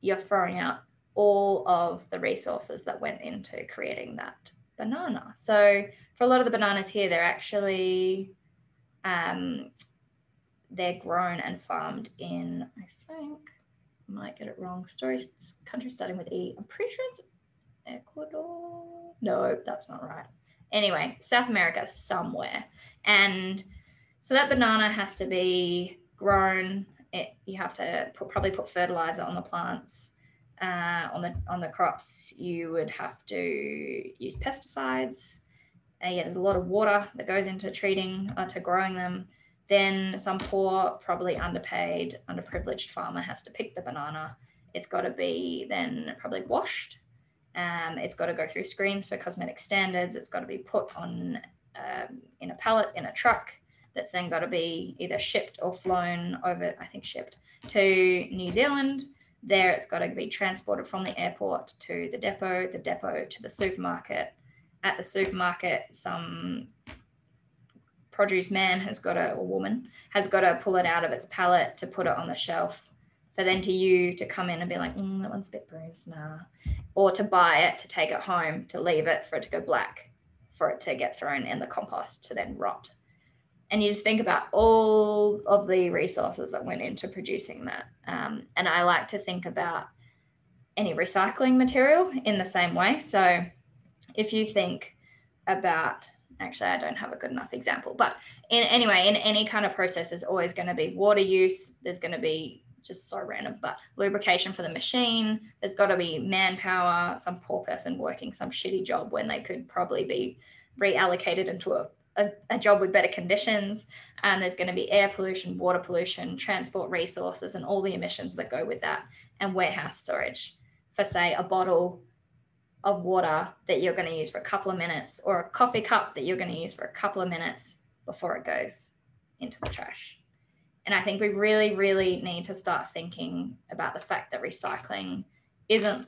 you're throwing out all of the resources that went into creating that banana. So for a lot of the bananas here, they're actually um, they're grown and farmed in, I think, I might get it wrong. Story country starting with E. I'm pretty sure it's Ecuador. No, that's not right. Anyway, South America somewhere. And so that banana has to be grown. It, you have to put, probably put fertilizer on the plants. Uh, on the on the crops, you would have to use pesticides. Uh, yeah, there's a lot of water that goes into treating uh, to growing them. Then some poor, probably underpaid, underprivileged farmer has to pick the banana. It's got to be then probably washed. Um, it's got to go through screens for cosmetic standards. It's got to be put on um, in a pallet in a truck. That's then got to be either shipped or flown over. I think shipped to New Zealand. There, it's got to be transported from the airport to the depot, the depot to the supermarket. At the supermarket, some produce man has got to, or woman has got to pull it out of its pallet to put it on the shelf for then to you to come in and be like, mm, that one's a bit bruised, nah. Or to buy it, to take it home, to leave it for it to go black, for it to get thrown in the compost to then rot. And you just think about all of the resources that went into producing that. Um, and I like to think about any recycling material in the same way. So if you think about actually i don't have a good enough example but in anyway in any kind of process there's always going to be water use there's going to be just so random but lubrication for the machine there's got to be manpower some poor person working some shitty job when they could probably be reallocated into a, a, a job with better conditions and there's going to be air pollution water pollution transport resources and all the emissions that go with that and warehouse storage for say a bottle of water that you're going to use for a couple of minutes or a coffee cup that you're going to use for a couple of minutes before it goes into the trash. And I think we really, really need to start thinking about the fact that recycling isn't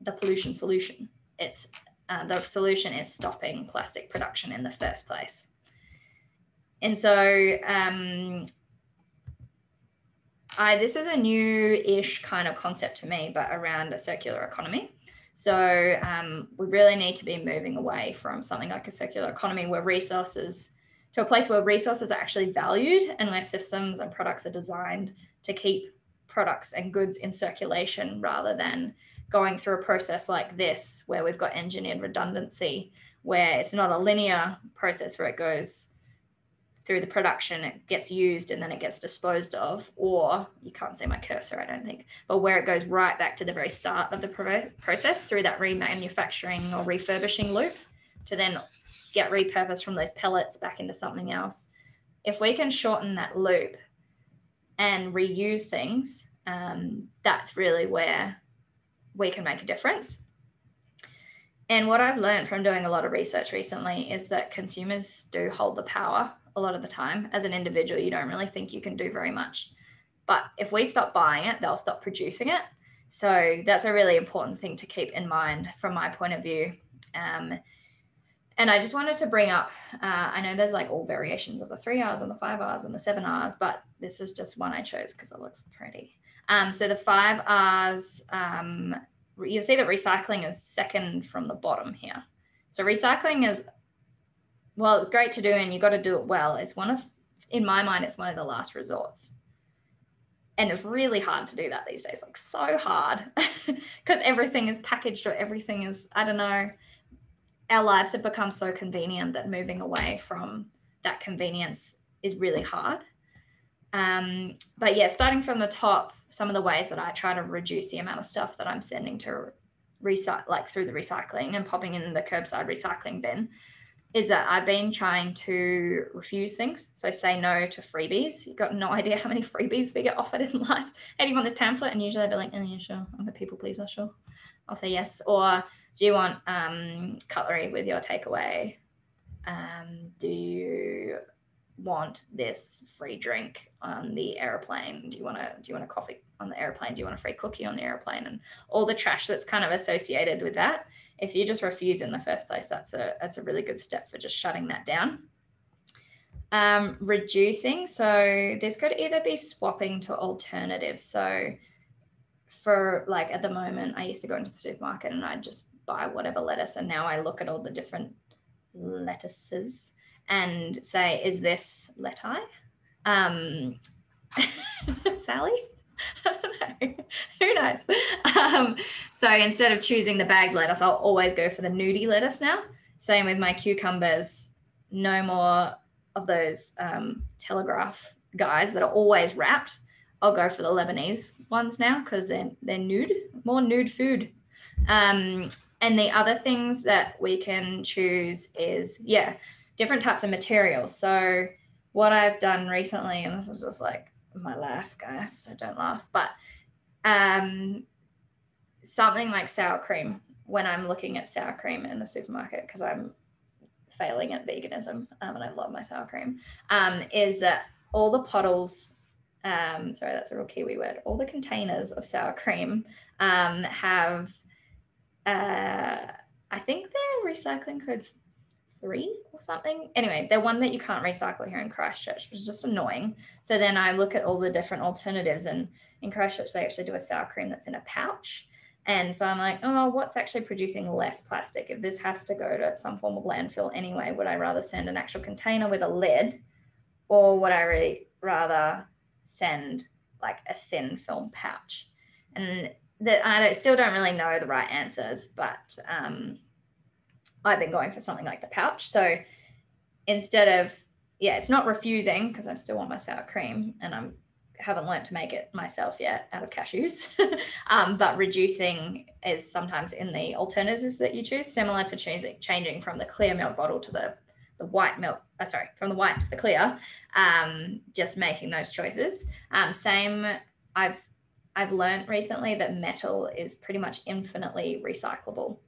the pollution solution. It's uh, the solution is stopping plastic production in the first place. And so, um, I this is a new-ish kind of concept to me, but around a circular economy. So um, we really need to be moving away from something like a circular economy where resources to a place where resources are actually valued and where systems and products are designed to keep products and goods in circulation rather than going through a process like this where we've got engineered redundancy where it's not a linear process where it goes through the production, it gets used and then it gets disposed of, or you can't see my cursor, I don't think, but where it goes right back to the very start of the process through that remanufacturing or refurbishing loop to then get repurposed from those pellets back into something else. If we can shorten that loop and reuse things, um, that's really where we can make a difference. And what I've learned from doing a lot of research recently is that consumers do hold the power a lot of the time. As an individual, you don't really think you can do very much. But if we stop buying it, they'll stop producing it. So that's a really important thing to keep in mind from my point of view. Um, and I just wanted to bring up uh, I know there's like all variations of the three R's and the five R's and the seven R's, but this is just one I chose because it looks pretty. Um, so the five R's, um, you'll see that recycling is second from the bottom here. So recycling is well, great to do and you've got to do it well. It's one of, in my mind, it's one of the last resorts. And it's really hard to do that these days, like so hard because everything is packaged or everything is, I don't know. our lives have become so convenient that moving away from that convenience is really hard. Um, but yeah, starting from the top, some of the ways that I try to reduce the amount of stuff that I'm sending to recycle, like through the recycling and popping in the curbside recycling bin, is that I've been trying to refuse things. So say no to freebies. You've got no idea how many freebies we get offered in life. Hey, do you want this pamphlet? And usually I'll be like, oh yeah, sure. I'm a people pleaser, sure. I'll say yes. Or do you want um, cutlery with your takeaway? Um, do you want this free drink on the airplane? Do you want to do you want a coffee on the airplane? Do you want a free cookie on the airplane? And all the trash that's kind of associated with that. If you just refuse in the first place, that's a that's a really good step for just shutting that down. Um, reducing. So this could either be swapping to alternatives. So for like at the moment, I used to go into the supermarket and I'd just buy whatever lettuce, and now I look at all the different lettuces and say, is this leti? Um, Sally? Know. Who knows? Um, so instead of choosing the bagged lettuce, I'll always go for the nudie lettuce now. Same with my cucumbers. No more of those um, telegraph guys that are always wrapped. I'll go for the Lebanese ones now because they're they're nude, more nude food. Um, and the other things that we can choose is yeah, different types of materials. So what I've done recently, and this is just like my laugh, guys, so don't laugh, but um, something like sour cream when I'm looking at sour cream in the supermarket because I'm failing at veganism um, and I love my sour cream, um, is that all the puddles, um, sorry, that's a real Kiwi word, all the containers of sour cream um, have, uh, I think they're recycling code three or something. Anyway, they're one that you can't recycle here in Christchurch, which is just annoying. So then I look at all the different alternatives, and in Christchurch, they actually do a sour cream that's in a pouch. And so I'm like, oh, what's actually producing less plastic? If this has to go to some form of landfill anyway, would I rather send an actual container with a lid or would I really rather send like a thin film pouch? And that I don't, still don't really know the right answers, but um, I've been going for something like the pouch. So instead of, yeah, it's not refusing because I still want my sour cream and I'm haven't learned to make it myself yet out of cashews. um, but reducing is sometimes in the alternatives that you choose, similar to choosing changing from the clear milk bottle to the the white milk. Uh, sorry, from the white to the clear. Um, just making those choices. Um, same. I've I've learned recently that metal is pretty much infinitely recyclable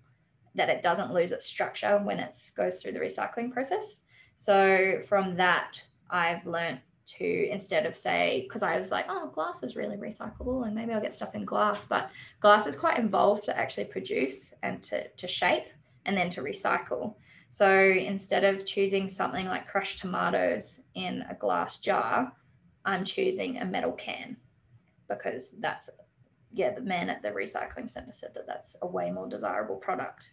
that it doesn't lose its structure when it goes through the recycling process. So from that, I've learned to instead of say because I was like, oh, glass is really recyclable and maybe I'll get stuff in glass, but glass is quite involved to actually produce and to, to shape and then to recycle. So instead of choosing something like crushed tomatoes in a glass jar, I'm choosing a metal can because that's yeah, the man at the recycling center said that that's a way more desirable product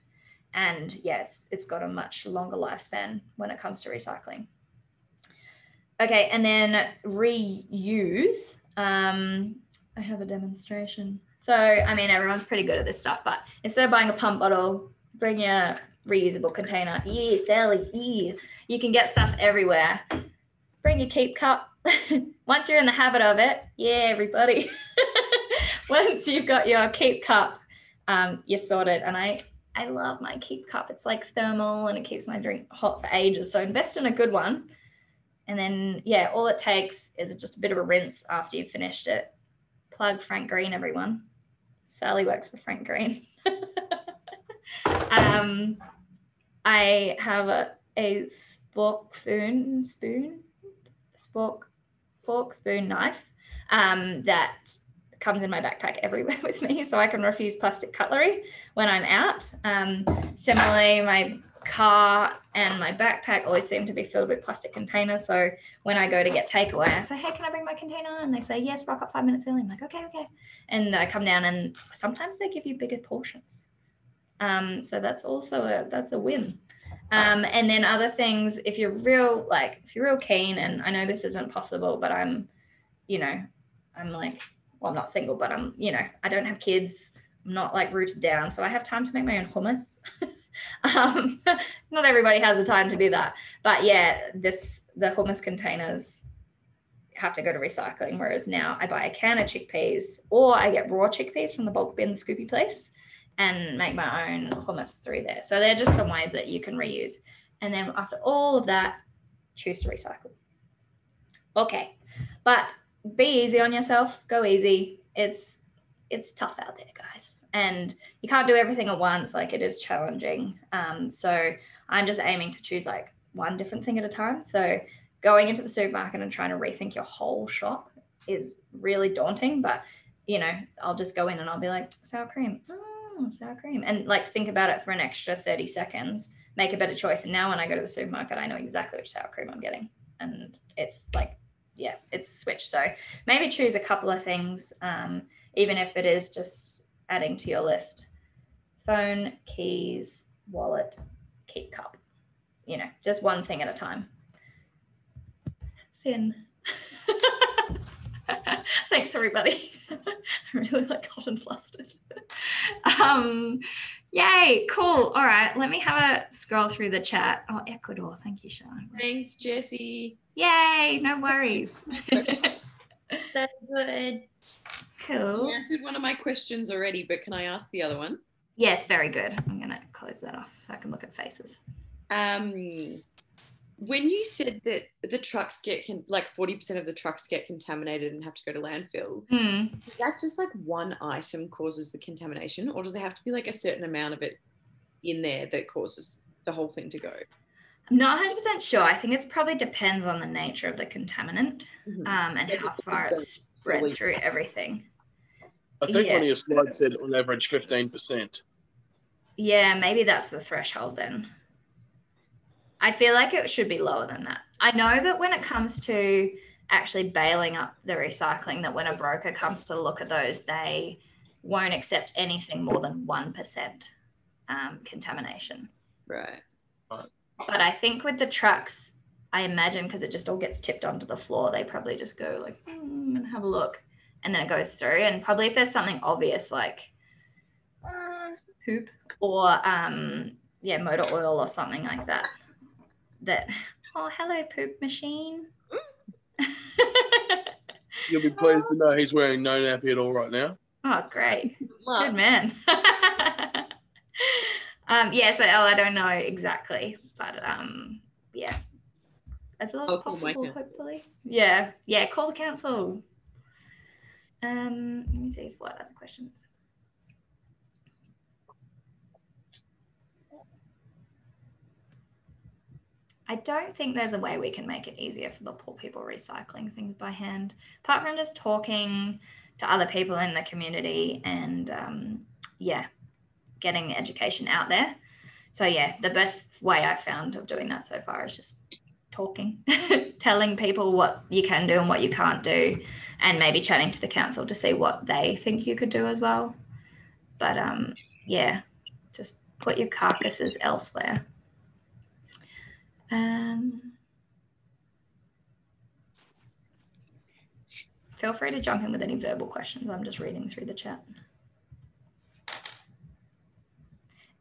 and yeah, it's, it's got a much longer lifespan when it comes to recycling. Okay, and then reuse. Um, I have a demonstration. So, I mean, everyone's pretty good at this stuff, but instead of buying a pump bottle, bring your reusable container. Yeah, Sally, yeah. You can get stuff everywhere. Bring your keep cup. Once you're in the habit of it, yeah, everybody. Once you've got your keep cup, um, you're sorted. And I I love my Keep cup. It's like thermal and it keeps my drink hot for ages. So invest in a good one. And then, yeah, all it takes is just a bit of a rinse after you've finished it. Plug Frank Green, everyone. Sally works for Frank Green. um, I have a, a spork spoon, spoon, spork, fork, spoon, knife um, that comes in my backpack everywhere with me so I can refuse plastic cutlery when I'm out. Um, similarly, my car and my backpack always seem to be filled with plastic containers. So when I go to get takeaway, I say, Hey, can I bring my container? And they say, Yes, rock up five minutes early. I'm like, Okay, okay. And I come down and sometimes they give you bigger portions. Um, so that's also a that's a win. Um, and then other things, if you're real like if you're real keen, and I know this isn't possible, but I'm, you know, I'm like well, I'm not single, but I'm, you know, I don't have kids. I'm not like rooted down. So I have time to make my own hummus. um, not everybody has the time to do that. But yeah, this the hummus containers have to go to recycling. Whereas now I buy a can of chickpeas or I get raw chickpeas from the bulk bin the scoopy place and make my own hummus through there. So they're just some ways that you can reuse. And then after all of that, choose to recycle. Okay. But be easy on yourself. Go easy. It's it's tough out there, guys. And you can't do everything at once. Like it is challenging. Um, so I'm just aiming to choose like one different thing at a time. So going into the supermarket and trying to rethink your whole shop is really daunting. But you know, I'll just go in and I'll be like, sour cream, oh, sour cream, and like think about it for an extra 30 seconds, make a better choice. And now when I go to the supermarket, I know exactly which sour cream I'm getting. And it's like, yeah, it's switched. So maybe choose a couple of things, um, even if it is just adding to your list phone, keys, wallet, keep cup. You know, just one thing at a time. Finn. Thanks, everybody. I'm really like hot and flustered. um, yay, cool. All right, let me have a scroll through the chat. Oh, Ecuador. Thank you, Sean. Thanks, Jessie. Yay, no worries. so good. Cool. You answered one of my questions already, but can I ask the other one? Yes, very good. I'm going to close that off so I can look at faces. Um, when you said that the trucks get con- like 40% of the trucks get contaminated and have to go to landfill Mm. is that just like one item causes the contamination or does it have to be like a certain amount of it in there that causes the whole thing to go I'm not 100% sure. I think it probably depends on the nature of the contaminant Mhm. um, and how far it's spread believe through everything. I think Yeah. one of your slides said on average fifteen percent. Yeah, maybe that's the threshold then. I feel like it should be lower than that. I know that when it comes to actually baling up the recycling, that when a broker comes to look at those, they won't accept anything more than 1% um, contamination. right But I think with the trucks, I imagine because it just all gets tipped onto the floor, they probably just go like, "Hmm, and have a look. And then it goes through. And probably if there's something obvious like poop or um, yeah, motor oil or something like that, that, oh, hello, poop machine. You'll be pleased to know he's wearing no nappy at all right now. oh, great. Good man. um, yeah, so Elle, I don't know exactly, but um, yeah, as low as possible, hopefully. Yeah, yeah, call the council. Um, let me see if what other questions. I don't think there's a way we can make it easier for the poor people recycling things by hand, apart from just talking to other people in the community and um, yeah, getting education out there. So yeah, the best way I've found of doing that so far is just talking, telling people what you can do and what you can't do, and maybe chatting to the council to see what they think you could do as well. But um, yeah, just put your carcasses elsewhere. Um, feel free to jump in with any verbal questions. I'm just reading through the chat.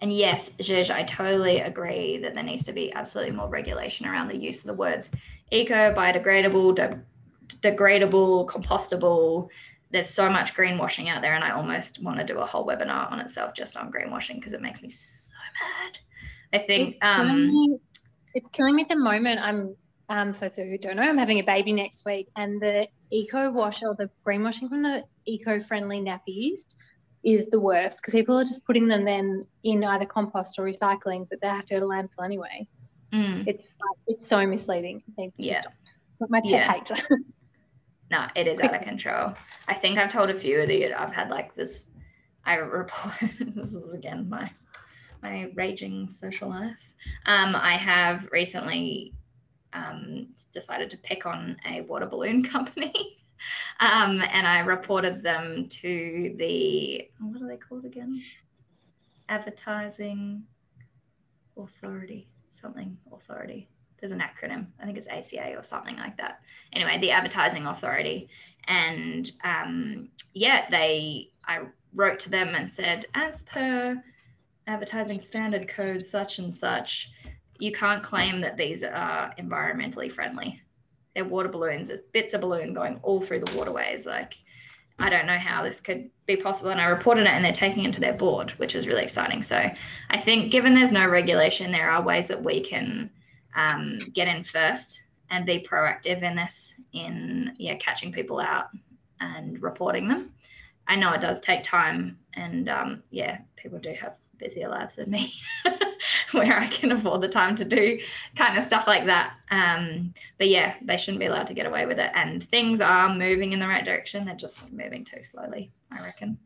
And yes, Zhej, I totally agree that there needs to be absolutely more regulation around the use of the words eco, biodegradable, de- degradable, compostable. There's so much greenwashing out there, and I almost want to do a whole webinar on itself just on greenwashing because it makes me so mad. I think, It's killing um, me- it's killing me at the moment. I'm um for those who don't know, I'm having a baby next week, and the eco wash or the greenwashing from the eco-friendly nappies is the worst because people are just putting them then in either compost or recycling, but they have to go to landfill anyway. mm, It's like, it's so misleading. Thank you. Yeah. But my Yeah. hate. no, it is out of control. I think I've told a few of you I've had like this. I report. this is again my my raging social life. Um, I have recently um, decided to pick on a water balloon company, um, and I reported them to the what are they called again? Advertising Authority, something authority. There's an acronym. I think it's ACA or something like that. Anyway, the Advertising Authority, and um, yeah, they I wrote to them and said, as per advertising standard code such and such, you can't claim that these are environmentally friendly. They're water balloons. There's bits of balloon going all through the waterways. Like, I don't know how this could be possible. And I reported it and they're taking it to their board, which is really exciting. So I think given there's no regulation, there are ways that we can um, get in first and be proactive in this, in yeah, catching people out and reporting them. I know it does take time, and um, yeah, people do have busier lives than me, where I can afford the time to do kind of stuff like that. Um, but yeah, they shouldn't be allowed to get away with it, and things are moving in the right direction. They're just moving too slowly, I reckon.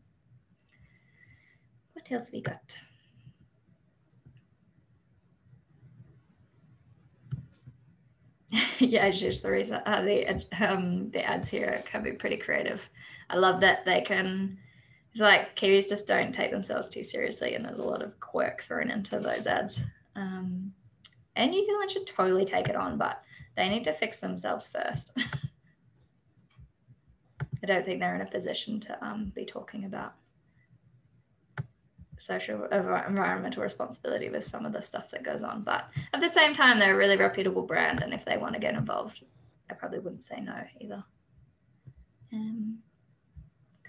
What else we got? yeah, just the reason uh, the um, the ads here can be pretty creative. I love that they can. It's like Kiwis just don't take themselves too seriously, and there's a lot of quirk thrown into those ads. Um, and New Zealand should totally take it on, but they need to fix themselves first. I don't think they're in a position to um, be talking about social environmental responsibility with some of the stuff that goes on. But at the same time, they're a really reputable brand, and if they want to get involved, I probably wouldn't say no either. Um,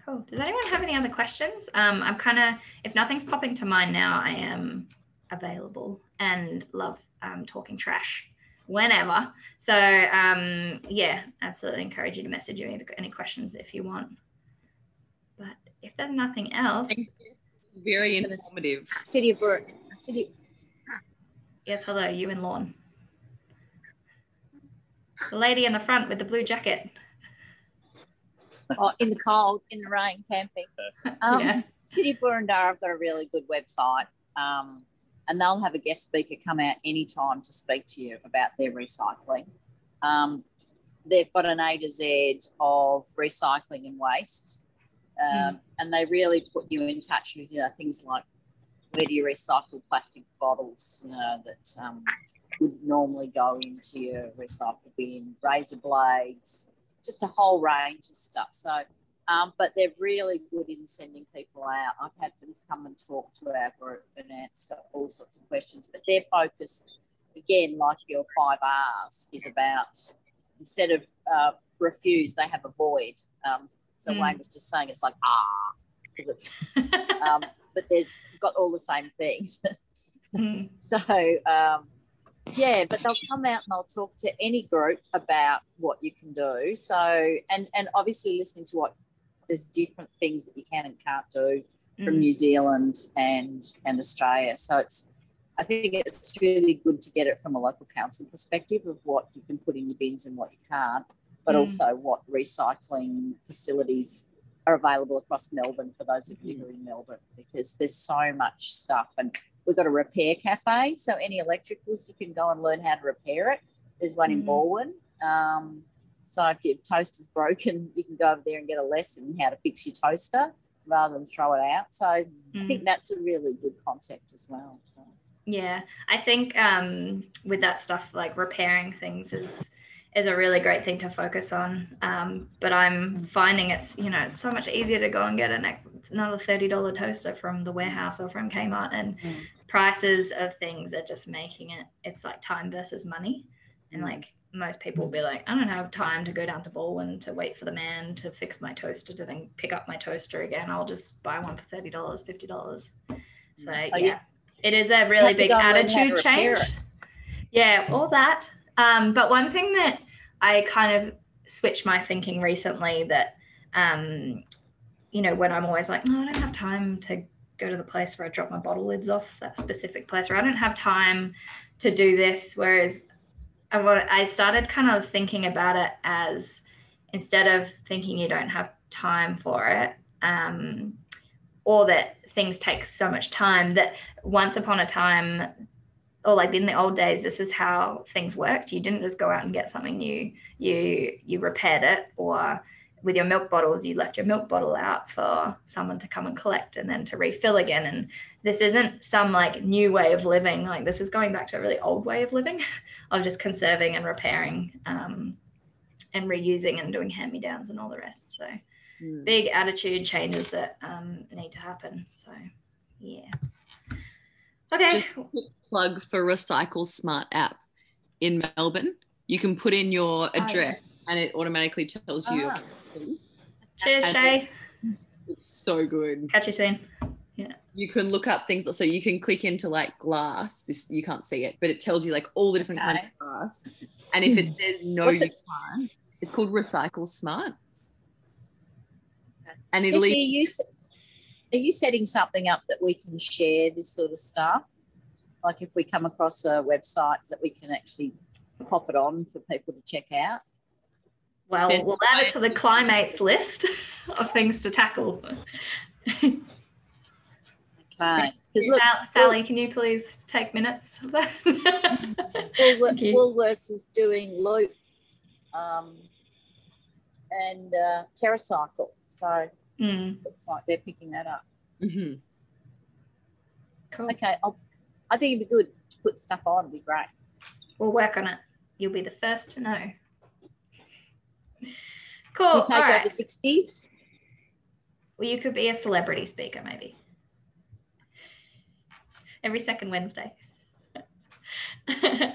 cool. Does anyone have any other questions? Um, I'm kind of, if nothing's popping to mind now, I am available and love um, talking trash whenever. So um, yeah, absolutely encourage you to message me any questions if you want. But if there's nothing else. Very informative. City of Brook. City. Yes, hello, you and Lawn. The lady in the front with the blue jacket. Oh, in the cold, in the rain, camping. Um, yeah. City of Boroondara have got a really good website, um, and they'll have a guest speaker come out anytime to speak to you about their recycling. Um, they've got an A to Z of recycling and waste um, mm. and they really put you in touch with you know, things like where do you recycle plastic bottles, you know, that um, would normally go into your recycle bin, razor blades, just a whole range of stuff. So, um, but they're really good in sending people out. I've had them come and talk to our group and answer all sorts of questions. But their focus, again, like your five R's, is about instead of uh, refuse, they have avoid. Um, so mm. Wayne was just saying it's like ah because it's, um, but there's got all the same things. mm. So um, yeah, but they'll come out and they'll talk to any group about what you can do. So and and obviously listening to what there's different things that you can and can't do from mm. New Zealand and and Australia. So it's I think it's really good to get it from a local council perspective of what you can put in your bins and what you can't but mm. also what recycling facilities are available across Melbourne for those of you who are in Melbourne, because there's so much stuff. And we've got a repair cafe. So any electricals, you can go and learn how to repair it. There's one mm. in Balwyn. Um, so if your toaster's broken, you can go over there and get a lesson how to fix your toaster rather than throw it out. So mm. I think that's a really good concept as well. So yeah, I think um, with that stuff like repairing things is is a really great thing to focus on. Um, but I'm finding it's you know it's so much easier to go and get an, another thirty dollar toaster from the warehouse or from Kmart, and mm. prices of things are just making it. It's like time versus money, and mm. like most people will be like, I don't have time to go down to Balwyn to wait for the man to fix my toaster to then pick up my toaster again. I'll just buy one for thirty dollars, fifty dollars. So oh, yeah, yeah, it is a really big attitude change. Yeah, all that. Um, but one thing that I kind of switched my thinking recently that, um, you know, when I'm always like, no, I don't have time to go to the place where I drop my bottle lids off, that specific place, or I don't have time to do this. Whereas I, I started kind of thinking about it as instead of thinking you don't have time for it, um, or that things take so much time, that once upon a time or like in the old days this is how things worked you didn't just go out and get something new you you repaired it or with your milk bottles you left your milk bottle out for someone to come and collect and then to refill again and this isn't some like new way of living like this is going back to a really old way of living of just conserving and repairing um, and reusing and doing hand me downs and all the rest so mm. big attitude changes that um, need to happen so yeah Okay. Plug for Recycle Smart app in Melbourne. You can put in your yeah. Address and it automatically tells you. Ah. Cheers, and- Shay. It's so good. Catch you soon. Yeah. You can look up things. So you can click into like glass. This you can't see it, but it tells you like all the different kinds of glass. And if it says no, What's you it- can't. It's called Recycle Smart. And Jesse, it'll are you are you setting something up that we can share this sort of stuff? Like if we come across a website that we can actually pop it on for people to check out. Well, Then- we'll add it to the climates list of things to tackle. Okay. Because look, Sal- Sally, can you please take minutes? Woolworth, Woolworths is doing Loop um, and uh, TerraCycle. So Hmm, looks like they're picking that up. Mhm. cool. Okay, I'll, I think it'd be good to put stuff on. It'd be great. We'll work on it. You'll be the first to know. Do Cool. you take all right. over 60s? Well, you could be a celebrity speaker, maybe. Every second Wednesday.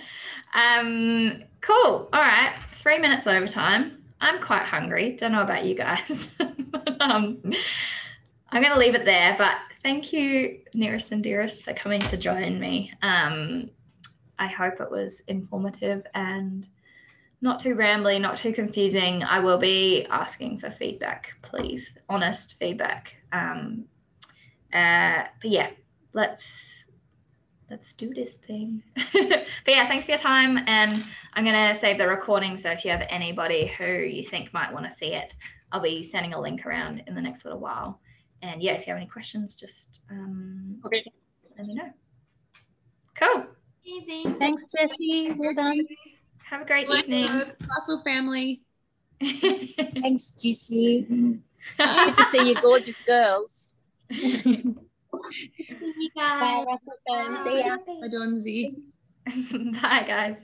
um, cool. All right. Three minutes overtime. I'm quite hungry. Don't know about you guys. um, I'm going to leave it there, but thank you, nearest and dearest, for coming to join me. Um, I hope it was informative and not too rambly, not too confusing. I will be asking for feedback, please, honest feedback. Um, uh, but yeah, let's let's do this thing. but yeah, thanks for your time, and I'm gonna save the recording. So if you have anybody who you think might want to see it, I'll be sending a link around in the next little while. And yeah, if you have any questions, just um, Okay. let me know. Cool. Easy. Thanks, Jessie. Well done. Have a great Bye, evening. Russell family. Thanks, Jessie. Good to see you, gorgeous girls. See you guys. Bye. Russell. Fern. See ya. Bye, Donzi. Bye, guys.